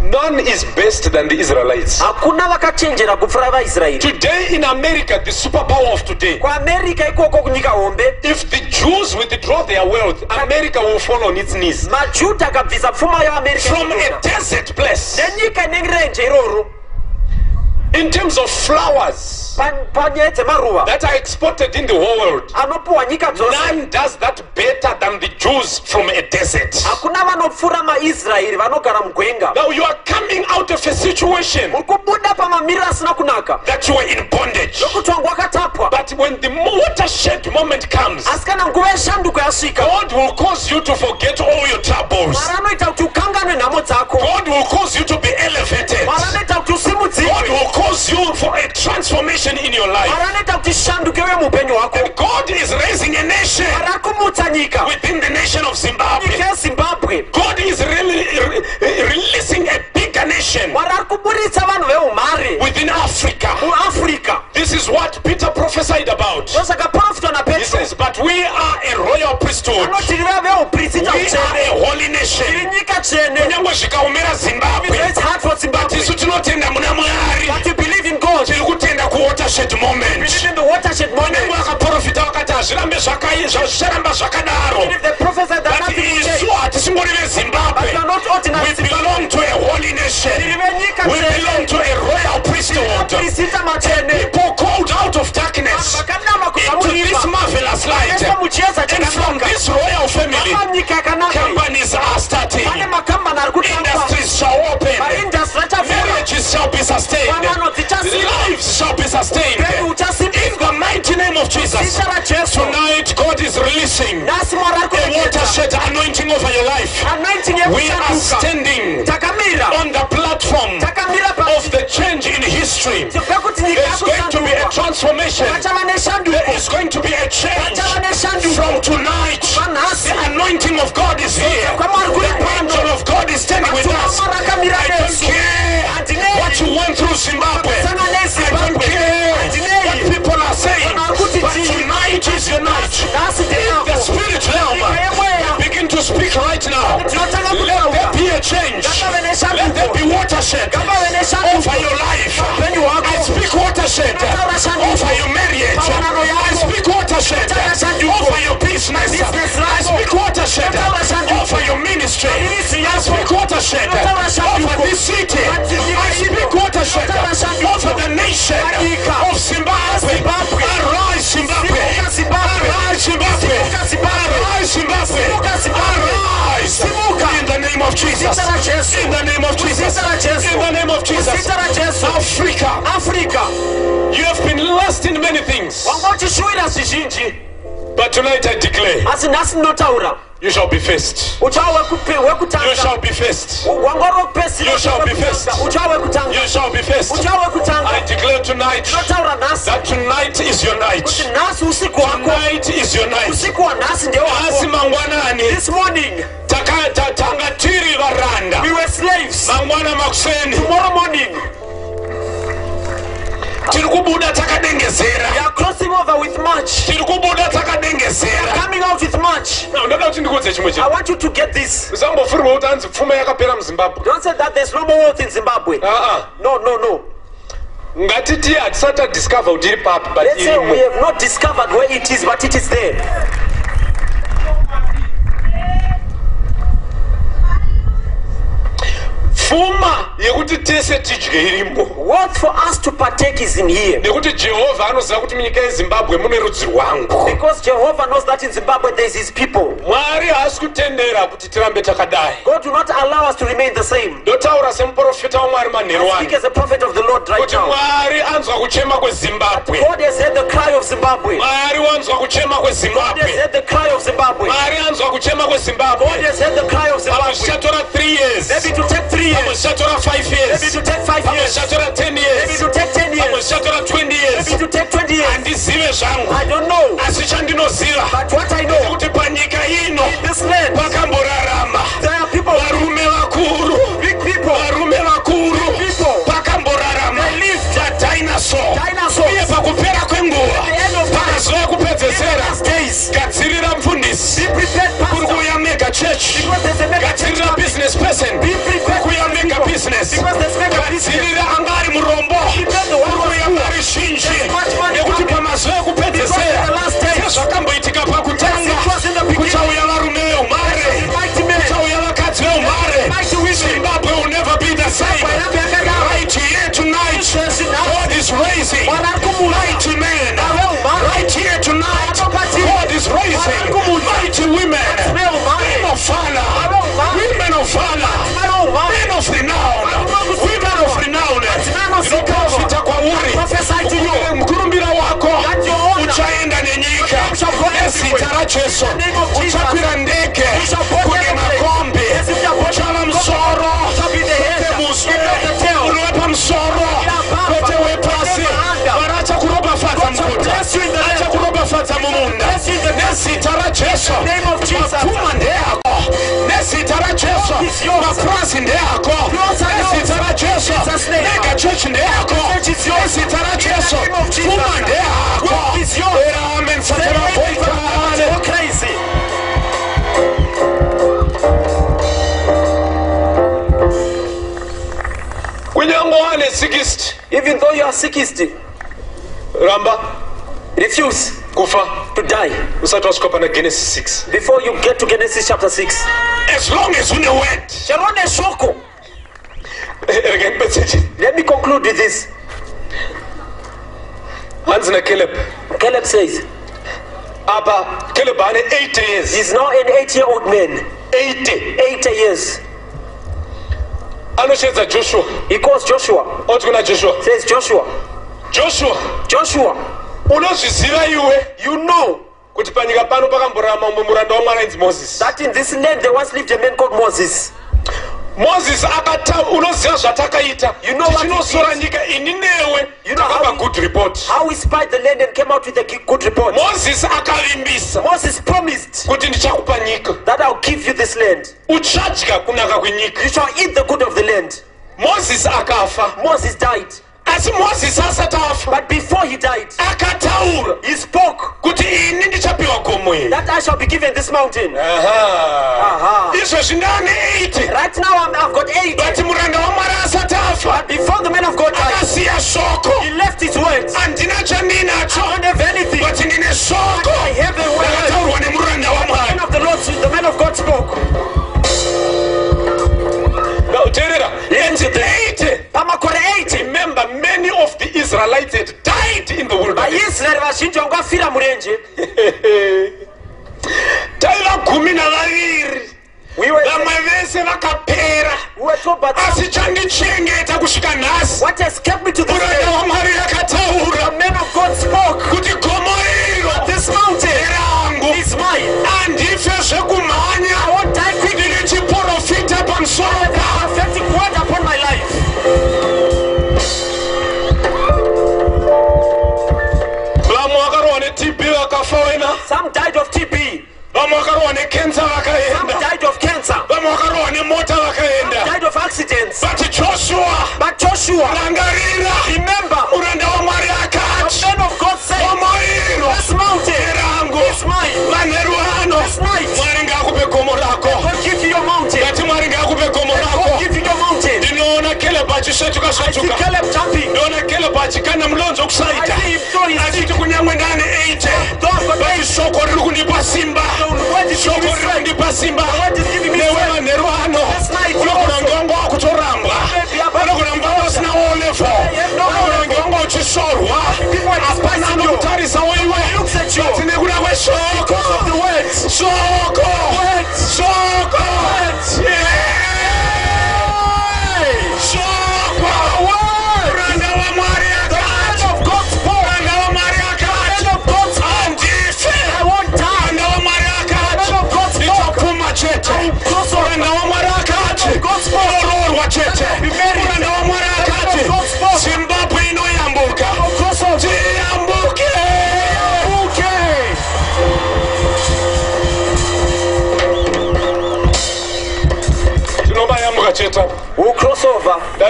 None is best than the israelites. Hakuna vakachenjera kupfuura vaisraeri. Today in america the superpower of today. Kuamerica ikoko kunyika hombe. If the jews withdraw their wealth america will fall on its knees. Majudha akabvisa pfuma yeamerica from a desert place. Nenyika ine renje iroro in terms of flowers Pa- panyaya dzemaruva that are exported in the whole world anopiwa nyika dzose. none does that better than the jews from a desert. Hakuna vanopfuura maisraeri vanogara mugwenga. Now you are coming out of a situation muri kubuda pamamiriro asina kunaka. that you were in bondage. Nokuti wangu wakatapwa. But when the watershed moment comes asi kana nguva yeshanduko yasvika. God will cause you to forget all your troubles. Mwari anoita kuti ukanganwe nhamo dzako. God will cause you to be elevated. mwari anoita kuti God usimudzirwe will cause you for a transformation in your life. mwari anoita kuti shanduke uye muupenyu hwako And God is raising a nation mwari ari kumutsa nyika within the nation of Zimbabwe. God is really re- releasing a bigger nation mwari ari kuburitsa vanhu veumhare within Africa. muafrica This is what Peter prophesied about. ndosaka profitwa He napetro says, But we are a royal priesthood. anoti rive veuprista We are a holy tiri nation. nyika tsvene Kunyange zvikaomera Zimbabwe. it's hard for But zimbabwe isu tinotenda muna Mwari. but you believe in god Tiri kutenda kuwatershed moment. believe in the watershed moment vakaprofita vakati hazvirambe zvakai- zvazvicharamba zvakadaro if the prophet said that but nothing will change isu hatisingori but vezimbabwe you are not ordinary we belong to a holy nation venyika we belong to a royal priesthood. Matsvene people called out of darkness into this marvelous light. And from this royal family vava nyika yakanaka iyi. companies are starting. Pane makambani ari kutangwa industries shall open. Marriages shall be sustained. Lives shall be sustained. In the mighty name of jesus. Tonight, God is releasing nhasi mwari ari a watershed anointing over your life. We are standing takamira on the platform of the change in history. There's going to be a transformation. There is going to be a change. From tonight, the anointing of God is here. The angel of God is standing with us. I don't care what you went through, Zimbabwe. I don't care what people are saying. Vanhu vari kuti But tonight is your night. The spirit realm. Begin to speak right now. Let change. Let there be watershed over your life. I speak watershed. Over your marriage. I speak watershed. Over your business. I speak watershed. Over your ministry. Ministry I speak watershed. Over this city. I speak watershed of Jesus. In the name of Jesus. In the name of Jesus. Africa. Africa. You have been lost in many things. But tonight I declare. Asi nhasi ndinotaura You shall be faced. You shall be faced. You shall be faced. Shall be faced. I declare tonight that tonight is your night. Tonight is your night. This morning. Taka- ta- tanga tiri varanda. We were slaves. Mangwana makuseni. Tomorrow morning tiri kubuda takadengezera. we are crossing over with much. Tiri kubuda takadengezera. Coming out with much. Now, ndoda kuti ndikuudze chimwe i chinhu want you to get this. Usambofurwa kuti anzi pfuma yakapera muzimbabwe. Don't say that there's no more wealth in zimbabwe. Aa no no no. Ngatiti hatisati tadiscover kuti iri papi but let's say we irimwe have not discovered where it is but it is there pfuma yekuti tese tidye irimo wealth for us to partake is in here? Nekuti jehovha anoziva kuti munyika yezimbabwe mune rudzi rwangu. Because jehovah knows that in zimbabwe there is his people. Mwari haasi kutendera kuti tirambe takadai. God do not allow us to remain the same. Ndotaura semuprofita wamwari manheru speak wani as a prophet of the lord right kuti mwari anzwa kuchema kwezimbabwe. God has heard the cry of zimbabwe. Mwari wanzwa kuchema god has kwezimbabwe. heard the cry of zimbabwe. Mwari anzwa kuchema god kwezimbabwe has heard the cry of zimbabwe. zvichatora 3 years. Maybe to take three pamwe years zvichatora 5 maybe years to take five years. zvichatora 10 maybe years. To take ten years. Zvichatora 20 years. Maybe to take twenty years. Handizive zvangu. I don't know. Asi chandinoziva but what i know kuti panyika ino. this land business person. Kuya make a business. Katsirira angari murombo sana. Men of renown. Women of renown. Unapofika kwa mkurumbira wako uchaenda nenyika. Yesu itaracheso. Uchakwira ndege kwenye makombe. Uchala msoro. Kwete musoro. Unawepa msoro. Kwete wepasi. Waracha kuroba fata mkuta. Acha kuroba fata mumunda. Yesu itaracheso. Mapuma ndege. Jesu, maphorisi ndeyakho ezitha lajesu negachurch ndeyakho ezitha lajesu fuma ndeyakho eramen sathemavoitane kunyango ane 60 even though you are 60 ramba. refuse kufa to die. Usati wasvika pana genesis 6 before you get to genesis chapter 6 as long as une word. Chero neshoko rega ndipetsechi let me conclude with this. Hans na caleb. Caleb says aba caleb ane 80 years. He's now an eight year old man. 80 80 years. Anoshedza joshua? He calls joshua oti kuna joshua? says joshua. Joshua. Joshua unozviziva iwe? You know kuti panyika pano pakamborarama mumwe muranda wamwari ainzi moses. That in this land there once lived a man called moses. Moses akata unoziva zvatakaita? You know what tichinosora nyika ini newe. Takapa we- good report. how he spied the land and came out with a good report. Moses akavimbisa moses promised kuti ndichakupa nyika. that i'll give you this land. Uchadya kunaka kwenyika. You shall eat the good of the land. Moses akafa. Moses died asi moses asati afa but before he died akataura he spoke kuti ini ndichapiwa gomo iri that i shall be given this mountain. Izvezvi ndaane 80 right now I'm, i've got eight. But muranda wamwari asati afa but before the man of god died akasiya shoko. he left his words. Handina chandinacho i don't have anything. But ndine shoko. I have a word. Nemuranda the man of the lord the man of god spoke. Teerera and 80 ngoma 8 remember many of the israelites had died in the wilderness. Vaisraeri vazhinji vanga vafira murenje. *laughs* Taiva gumi navaviri. Vamwe vese vakapera asi chandichengeta kusvika nhasi. Muranda wamwari yakataura. Kuti gomo iro rangu handife zvekumhanya vashoina some died of tb vamwe vakarova nekensa vakaenda some died of cancer. Vamwe vakarova nemota vakaenda some died of accidents. But joshua but joshua rangarira. achishatukasotuka ndona kelebhu achikana mulonzo kusaita achiti kunyamwe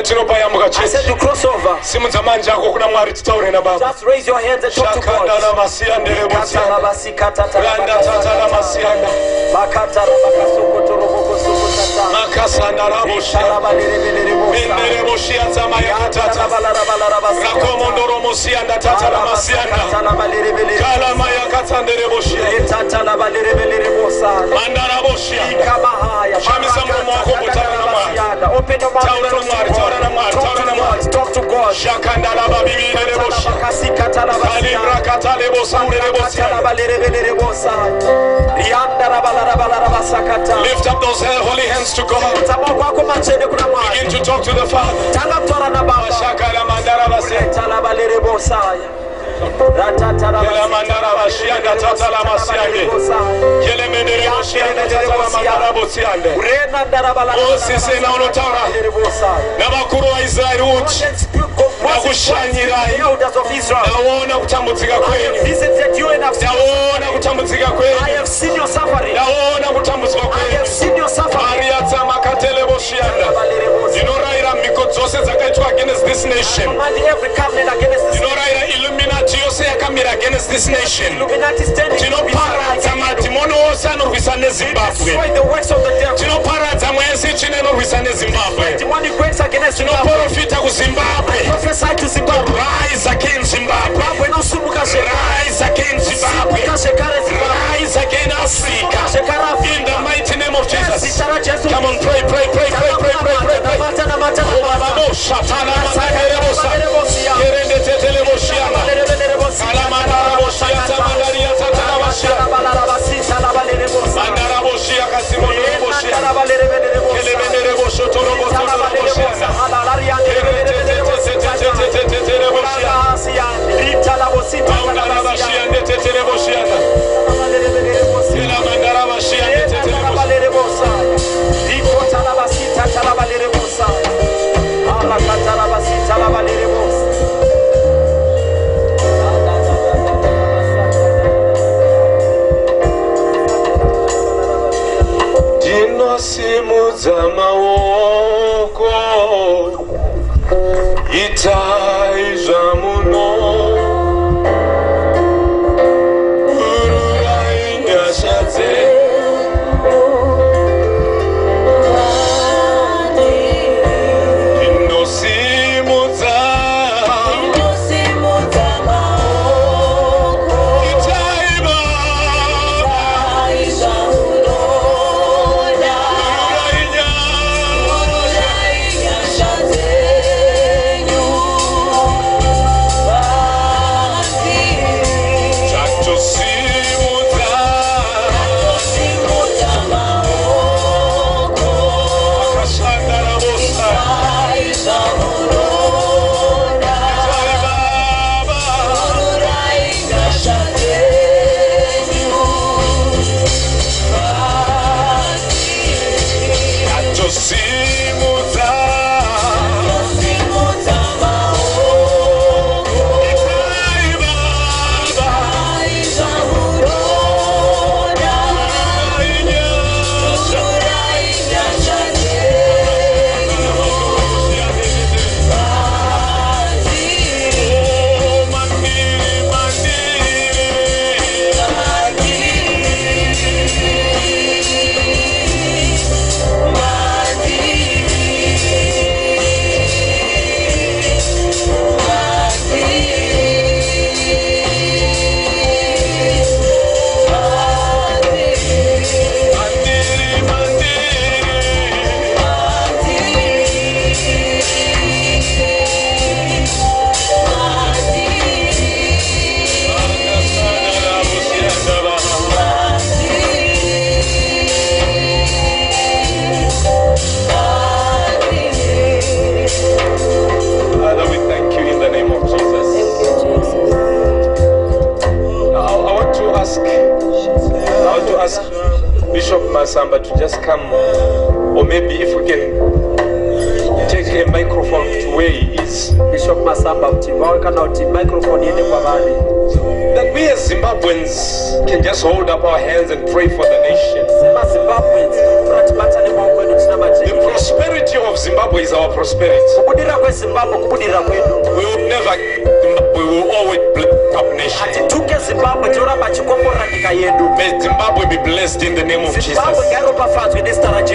patinopayambuka simudza manje ako kuna mwari titaure nababashakanda namasiyanderebotseranda tata namasiyanda makasanda raboshiyatsamayakatata rakomondoromosiyanda tata. namasiyanda kalamayakatsandereboshiya mandaraboshiya shamisa muromo wako botana Uganda. Open your mouth. Talk to God. Talk to God. Talk to God. Shakandala babini de bosh. Kasikatala babini. Kalibra katale bosande de bosh. Rianda rabala rabala rabasakata. Lift up those holy hands to God. Begin to talk to the Father. Shakala mandara basaya. Kele mandara bashianda tata against this nation. Against this nation. Tinoparadza madhimoni ose anorwisa nezimbabwe. Tinoparadza mwese chine inorwisa nezimbabwe. Tinoprofita kuzimbabwe. Rise against zimbabwe. Rise against zimbabwe. rise against africa. In the mighty name of jesus. come on pray pray pray pray pray pray pray. Pray bossia rita la bossia la bossia ndetetere bossia ela mandara bossia ndetetere bossia rikota la bossia tala balere bossia ala katala bossia tala balere bossia tinosimudza maoko. Itai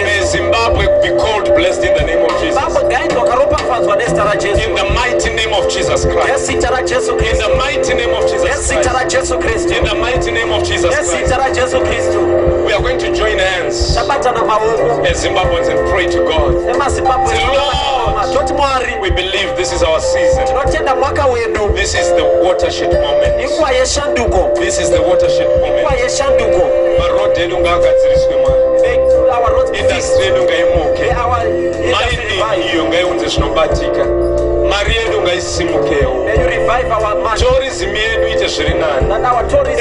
may zimbabwe be called blessed in the name of jesus. Zimbabwe ngainzi wakaropafadzwa nezita rajesu in the mighty name of jesus christ. In the mighty name of jesus christ. in the mighty name of jesus christ. nezita rajesu kristu we are going to join hands as zimbabweans and pray to god. Semazimbabwe Lord. we believe this is our season. Tinotenda mwaka wedu. This is the watershed moment. This is the watershed moment indastri yedu ngaimuke. Maini iyo ngaiunze zvinobatika. Mari yedu ngaisimukewo. Tourism yedu ite zviri nani.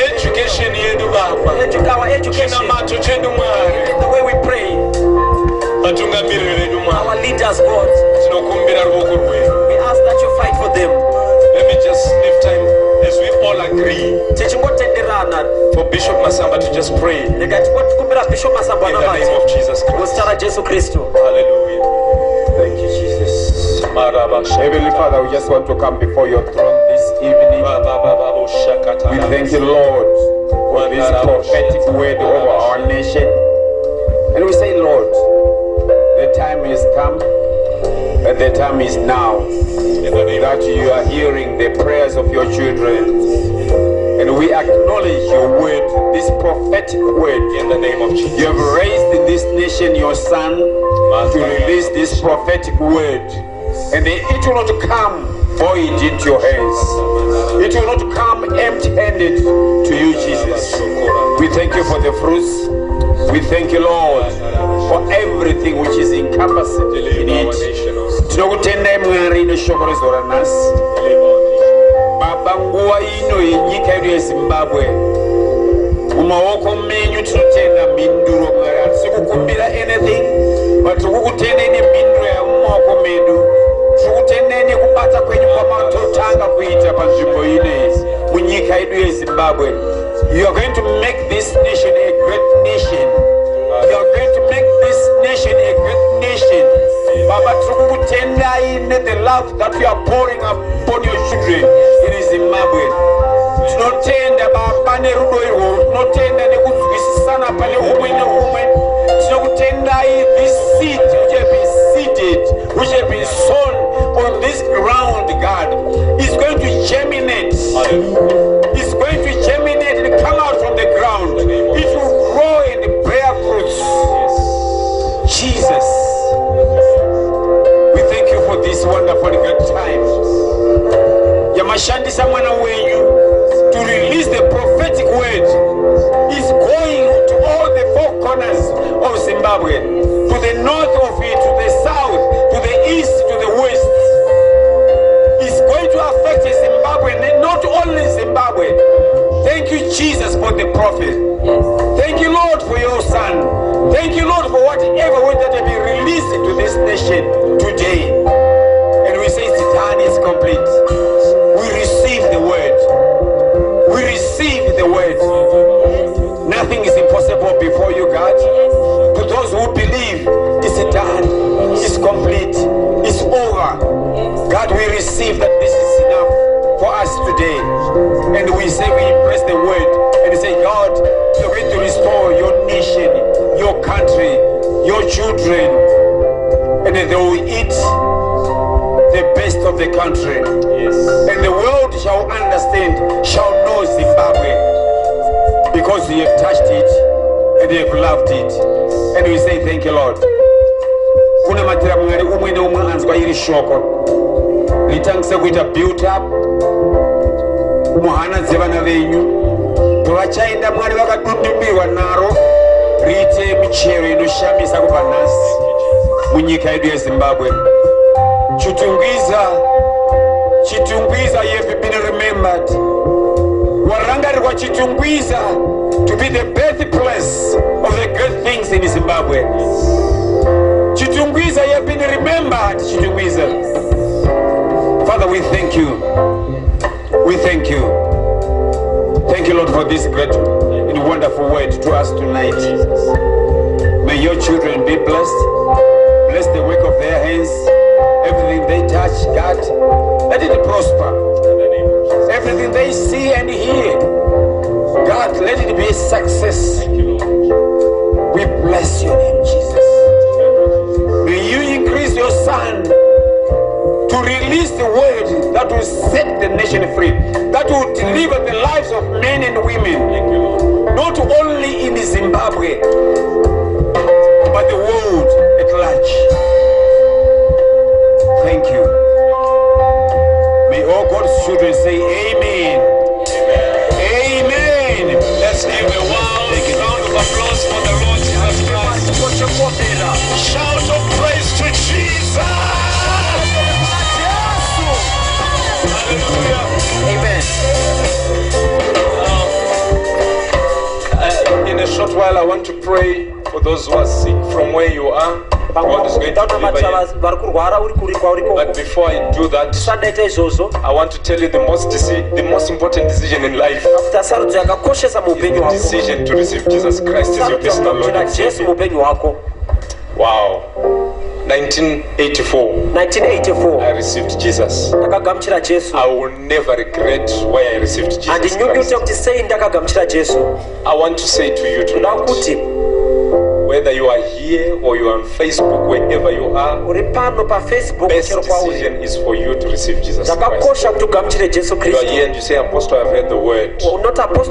Education yedu baba chinamato chedu mwari. Vatungamiriri vedu mwari. Tinokumbira ruoko rwenyu. Let me just leave time as we all agree. For bishop masamba to just pray. In rega tingotikumbira bishop masamba the name of jesus christ. Muzita rajesu kristu. Hallelujah. Thank you, Jesus. Heavenly Father, we just want to come before your throne this evening. We thank you, Lord, for this prophetic word over our nation. And we say, Lord, the time has come, and the time is now that you are hearing the prayers of your children. And we acknowledge your word, this prophetic word. in the name of jesus You have raised in this nation your son to release this prophetic word. And it will not come void into your hands. It will not come empty handed to you, Jesus. We thank you for the fruits. We thank you, Lord, for everything which is encompassed in it. Tinokutendai mwari neshoko rezora nhasi baba nguva ino yenyika yedu yezimbabwe mumaoko menyu tinotenda mhinduro mwari. Hatisi kukumbira anything but tiri kukutendai nemhinduro yamumaoko medu tiri kutendai nekubata kwenyu kwamatotanga kuita panzvimbo inei munyika yedu yezimbabwe. You are going to make this nation a great nation you are going to make this nation a great nation. Baba tiri kukutendai nethe love that you are pouring upon your children. In zimbabwe tinotenda baba nerudo irworwo tinotenda nekunzwisisana pane umwe neumwe tinokutendai this seed which have been seeded which have been sown on this ground god. Is going to germinate. Is going to germinate and come out from the ground. It jesus. We thank you for this wonderful good time yamashandisa mwana wenyu to release the prophetic word. Is going to all the four corners of zimbabwe to the north of it to the south to the east to the west. It's going to affect zimbabwe not only zimbabwe thank you jesus for the prophet. Thank you lord for your son. Thank you lord for whatever word that have been released into this nation today. And we say done it's complete. We receive the word we receive the word nothing is impossible before you god. To those who believe it's done it's complete. It's over. God we receive that this is enough for us today and we say we embrace the word and we say god you're going to restore your nation your country your children and they will eat the best of the country yes and the world shall understand, shall know Zimbabwe, because you have touched it and you have loved it. And we say, Thank you, Lord. kunamatira mwari umwe neumwe anzwa iri shoko ritangise kuita built up muhana dzevana venyu. Pavachaenda mwari vakadundumirwa naro. Riite michero inoshamisa kubva nhasi munyika yedu yezimbabwe. Chitungwiza chitungwiza have been remembered? Warangarirwa chitungwiza to be the birthplace of the great things in zimbabwe. Chitungwiza have been remembered? Chitungwiza father we thank you. We thank you. Thank you lord for this great and wonderful word to us tonight. May your children be blessed. Bless the work of their hands. Everything they touch god let it prosper. Everything they see and hear god let it be a success. We bless your name jesus to release the word that will set the nation free, that will deliver the lives of men and women, not only in Zimbabwe, but the world at large. Thank you. May all God's children say amen. Amen. Let's give a wow round of applause for the Lord Jesus Christ. Shout Short while, I want to pray for those who are sick from where you are. God is going to deliver you. But before I do that, I want to tell you the most the most important decision in life Is the decision to receive Jesus Christ as your personal Lord and Savior. Wow. 1984, 1984 I received Jesus. ndakagamuchira jesu I will never regret why I received Jesus Christ. handinyunyute kuti sei ndakagamuchira jesu I want to say to you tonight, whether you are here or you are on Facebook, wherever you are, uri pano pafacebook chero kwauri is for you to receive Jesus zvakakosha kuti ugamuchire jesu You are kristu. here and you say, Apostle,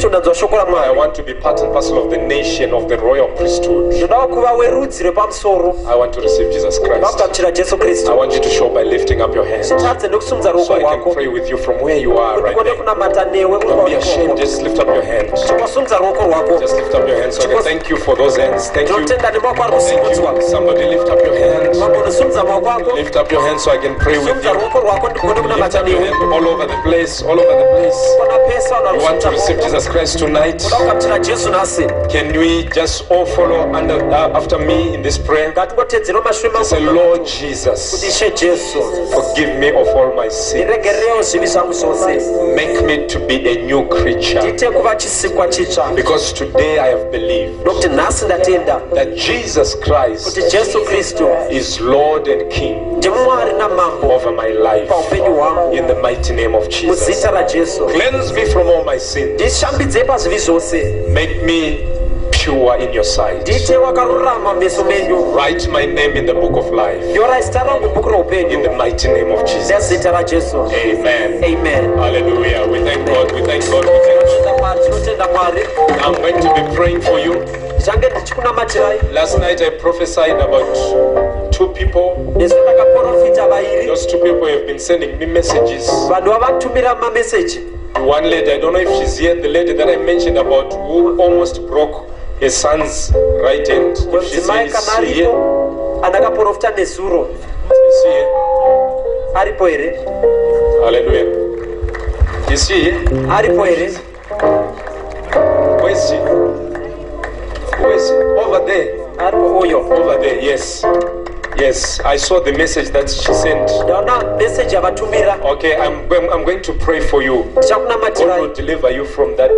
ndanzwa shoko I ramwari want to be part and parcel of the nation of the royal priesthood. ndodawo kuva werudzi rwepamusoro ndakugamuchira jesu I kristu want you to show by lifting up your hand so tadze ndokusumudza ruoko I can rwako. pray with you from where you are right utikone now. kunamata newe uri wasumudza ruoko rwako Just lift up your hand so I can thank you for those hands. Thank you. ndinotenda nemaoko ari Thank kusimudzwa. Somebody lift up your hand. mambonosumudza maoko ako Lift up your hand so I can pray with you. ruoko rwako ndikone Lift kunamata up your newe hand all over the place, all over the place. kona You want to receive Jesus Christ tonight? uda kugamuchira jesu nhasi Can we just all follow under uh, after me in this prayer? ngatingotedzera mashure Say, Lord kuti Jesus, ishe jesu forgive me of all my sins. ndiregerewo zvivi zvangu zvose Make me to be a new creature. ndiite kuva chisikwa chitsva Because today I have believed nokuti nhasi ndatenda that Jesus kuti Christ is Lord and King over my life. In the mighty name of Jesus. Cleanse me from all my sins. ndishambidzei pazvivi zvose Make me pure in your sight. ndiite wakarurama meso menyu Write my name in the book of life. nyora zita rangu bhuku In the mighty name of Jesus. Amen. amen Hallelujah. We thank God. We thank God. We thank God. tinotenda mwari tinotenda mwari I'm going to be praying for you. Ndichange ndichikunamatirai Last night I prophesied about two people. nesu ndakaprofita vairi Those two people have been sending me messages. vanhu vavatumira mameseji One lady, I don't know if she's here, the lady that I mentioned about who almost broke her son's right hand. If she's here, is she here? andakaprofita nezuro Is she here? aripo here. Is she here? aripo here Where is she? Where is she? Over there. Over there, yes. Yes, I saw the message that she sent. ndaona meseji yavatumira Okay, I'm, I'm going to pray for you. God will deliver you from that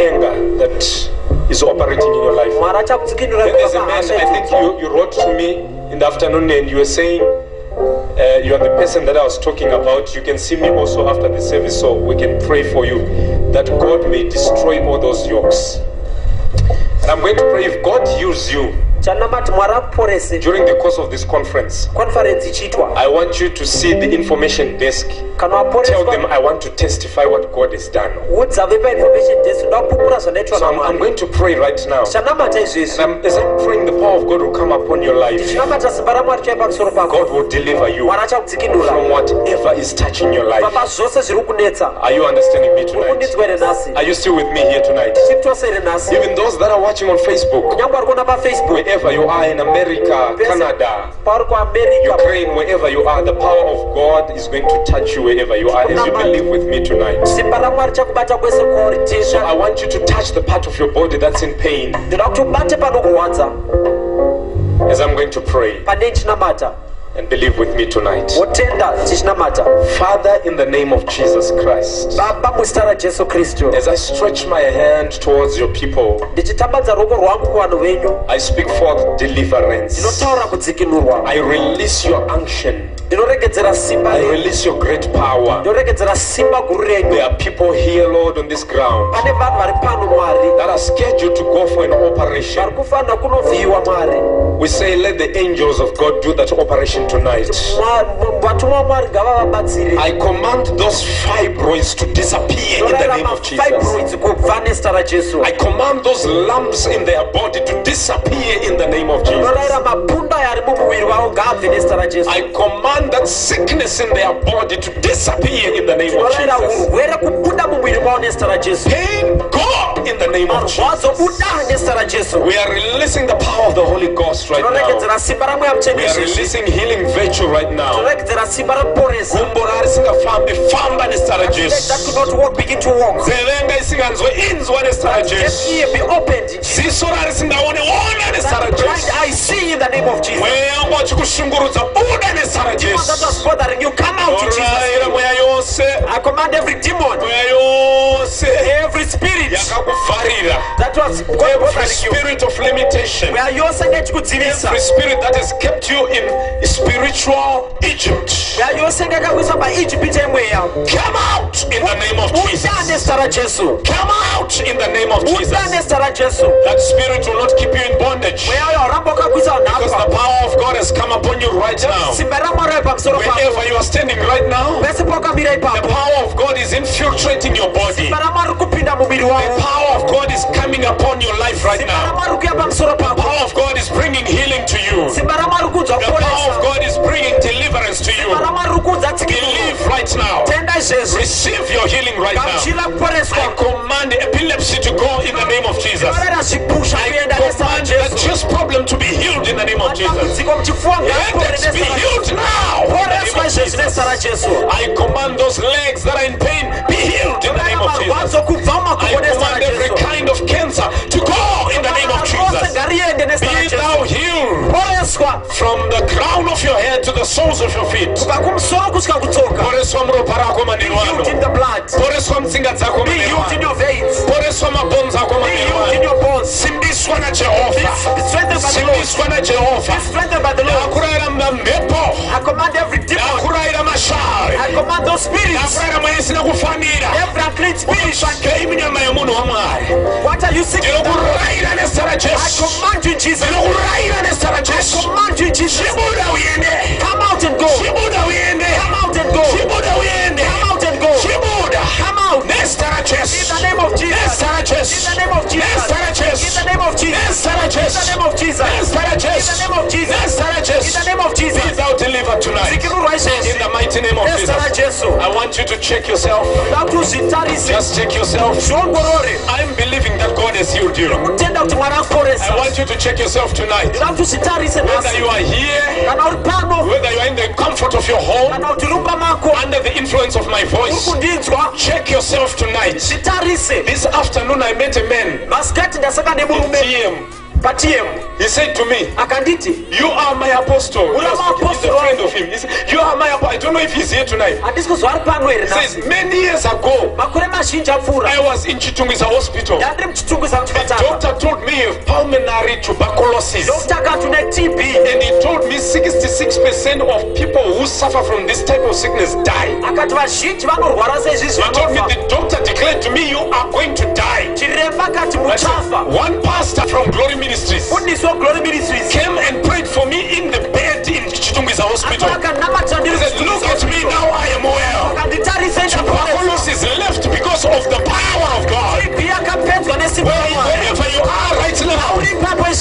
anger that is operating in your life. There's a man, I think you, you wrote to me in the afternoon and you were saying uh, you are the person that I was talking about. You can see me also after the service, so we can pray for you that God may destroy all those yokes. And I'm going to pray if God use you during the course of this conference. konferensi ichiitwa I want you to see the information desk. kana Tell them I want to testify what God has done. udza vepainformation desk ndakupupura zvandaiitwa So I'm, I'm namwari going to pray right now. chanamata izvezvi And I'm, as I'm praying, the power of God will come upon your life. ndichinamata simba ramwari chai pamusoro pako God will deliver you mwari achakudzikinura from whatever is touching your life. papa zvose zviri kunetsa Are you understanding me tonight? kundinzwa here nhasi Are you still with me here tonight? tiri tose here nhasi Even those that are watching on Facebook, kunyange ari kuona pafacebook wherever you are in America, Canada, Ukraine, wherever you are, the power of God is going to touch you wherever you are as you believe with me tonight. simba ramwari chakubata kwese kwauri So I want you to touch the part of your body that's in pain. Ndinoda kuti ubate panokurwadza as I'm going to pray and believe with me tonight. wotenda tichinamata Father, in the name of Jesus Christ, baba muzita rajesu kristu as I stretch my hand towards your people, ndichitambadza ruoko rwangu kuvanhu venyu I speak forth deliverance. ndinotaura kudzikinurwa I release your unction. I release your great power. ndinoregedzera simba guru renyu There are people here, Lord, on this ground pane vanhu vari pano mwari that are scheduled to go for an operation. kufanira kunovhiyiwa mwari We say, let the angels of God do that operation tonight. Mwa- m- vatumwa vamwari ngavavabatsire I command those fibroids to disappear in the name of Jesus. mafibroids kubva nezita rajesu I command those lumps in their body to disappear in the name of Jesus. mapunda ari mumuviri wavo ngaabve nezita rajesu I command that sickness in their body to disappear in the name of Jesus. Pain, God in the name of Jesus. We are releasing the power of the Holy Ghost right now. We are releasing healing virtue right now. ifamba nesitara jesuzevenga isinganzwe inzwa nesitara jesuziso risingaone ona nesitara jesumeya wangu achikushungurudza buda nesitara jesuramweya yose. Mweya yose. Every yose every spirit yakakuvharira that was every you, spirit of limitation. Mweya yose ngechikudzivisa, every spirit that has kept you in spiritual egypt. Mweya yose ngakakuisa paIjipiti yemweya. come out in the name of jesus. come out in the name of jesus. That spirit will not keep you in bondage. Mweya uyo hauramba wakakuisa Because the power of God has come upon you right now. Simba raMwari pamusoro pako. Wherever you are standing right now, Pese the power of God is infiltrating your body. Simba raMwari riri kupinda mumuviri The power of God is coming upon your life right now. raMwari riri kuuya pamusoro The power of God is bringing healing to you. Simba raMwari riri kuudza The power of. God is bringing deliverance to you. raMwari riri kuudza tsikinuro. Believe right now. Receive your healing right now. I command epilepsy to go in the name of Jesus. I command that chest problem to be healed in the name of Jesus. muchifuwa be healed now. in the name of Jesus. I command those legs that are in pain be healed in the name of Jesus. I command every kind of cancer to go in the name of Jesus. Be thou healed from the crown of your head to the soles of your feet. Poreswa mropa rako maneno ano. Poreswa mzinga dzako maneno ano. Poreswa mabhonzo ako maneno ano. Simbiswa na Jehovha. Simbiswa na Jehovha. Nakurayira mhepo. Nakurayira mashari. Nakurayira mwenyesina kufanira. complete finish. What are you seeking? I command you, Jesus. I command you, Jesus. Rajesu name of Jesus. In the name of Jesus. In the name of be Jesus. Thou delivered tonight. In the mighty name of Jesus. I want you to check yourself. Just check yourself. I'm believing that God has healed you. Kutenda kuti mwari akuporesa I want you to check yourself tonight. da kuti uzvitarise Whether you are here, kana uri pano. whether you are in the comfort of your home, under the influence of my voice, check yourself tonight. This afternoon, I met a man. Masikati ndasaka TM. patm He said to me, akanditi You are my apostle. A apostle. friend of him. He said, You are my apostle. I don't know if he's here tonight. handisi kuzwa ari pano here He says, Many years ago, makore mazhinji apfuura I was in Chitungwiza Hospital. ndandiri muchitungwiza The muchipatara doctor told me you have pulmonary tuberculosis. dokta akati une tb And he told me 66% of people who suffer from this type of sickness die. akati vazhinji vanorwara seizvi He told me zvinofa the doctor declared to me you are going to die. chiremba akati But muchafa one pastor from Glory Ministries fundisi weglory ministries came and prayed for me in the bed in Chitungwiza Hospital. He said, Look at me now, I am well. Tuberculosis left because of the power of God. tb yakapedzwa nesimba Where- Wherever you are right now,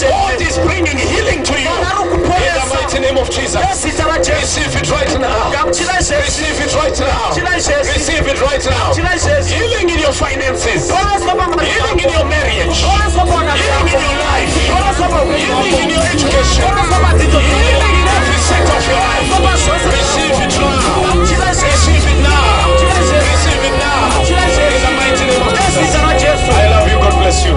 God is bringing mighty name of Jesus. Receive it right now. Receive it right now. Receive it right now. Healing in your finances. Healing in your marriage. Healing in your life. Healing in your education. Healing in every sector of your life. Receive it now. Receive it now. Receive it now. In the mighty name of Jesus. I love you. God bless you.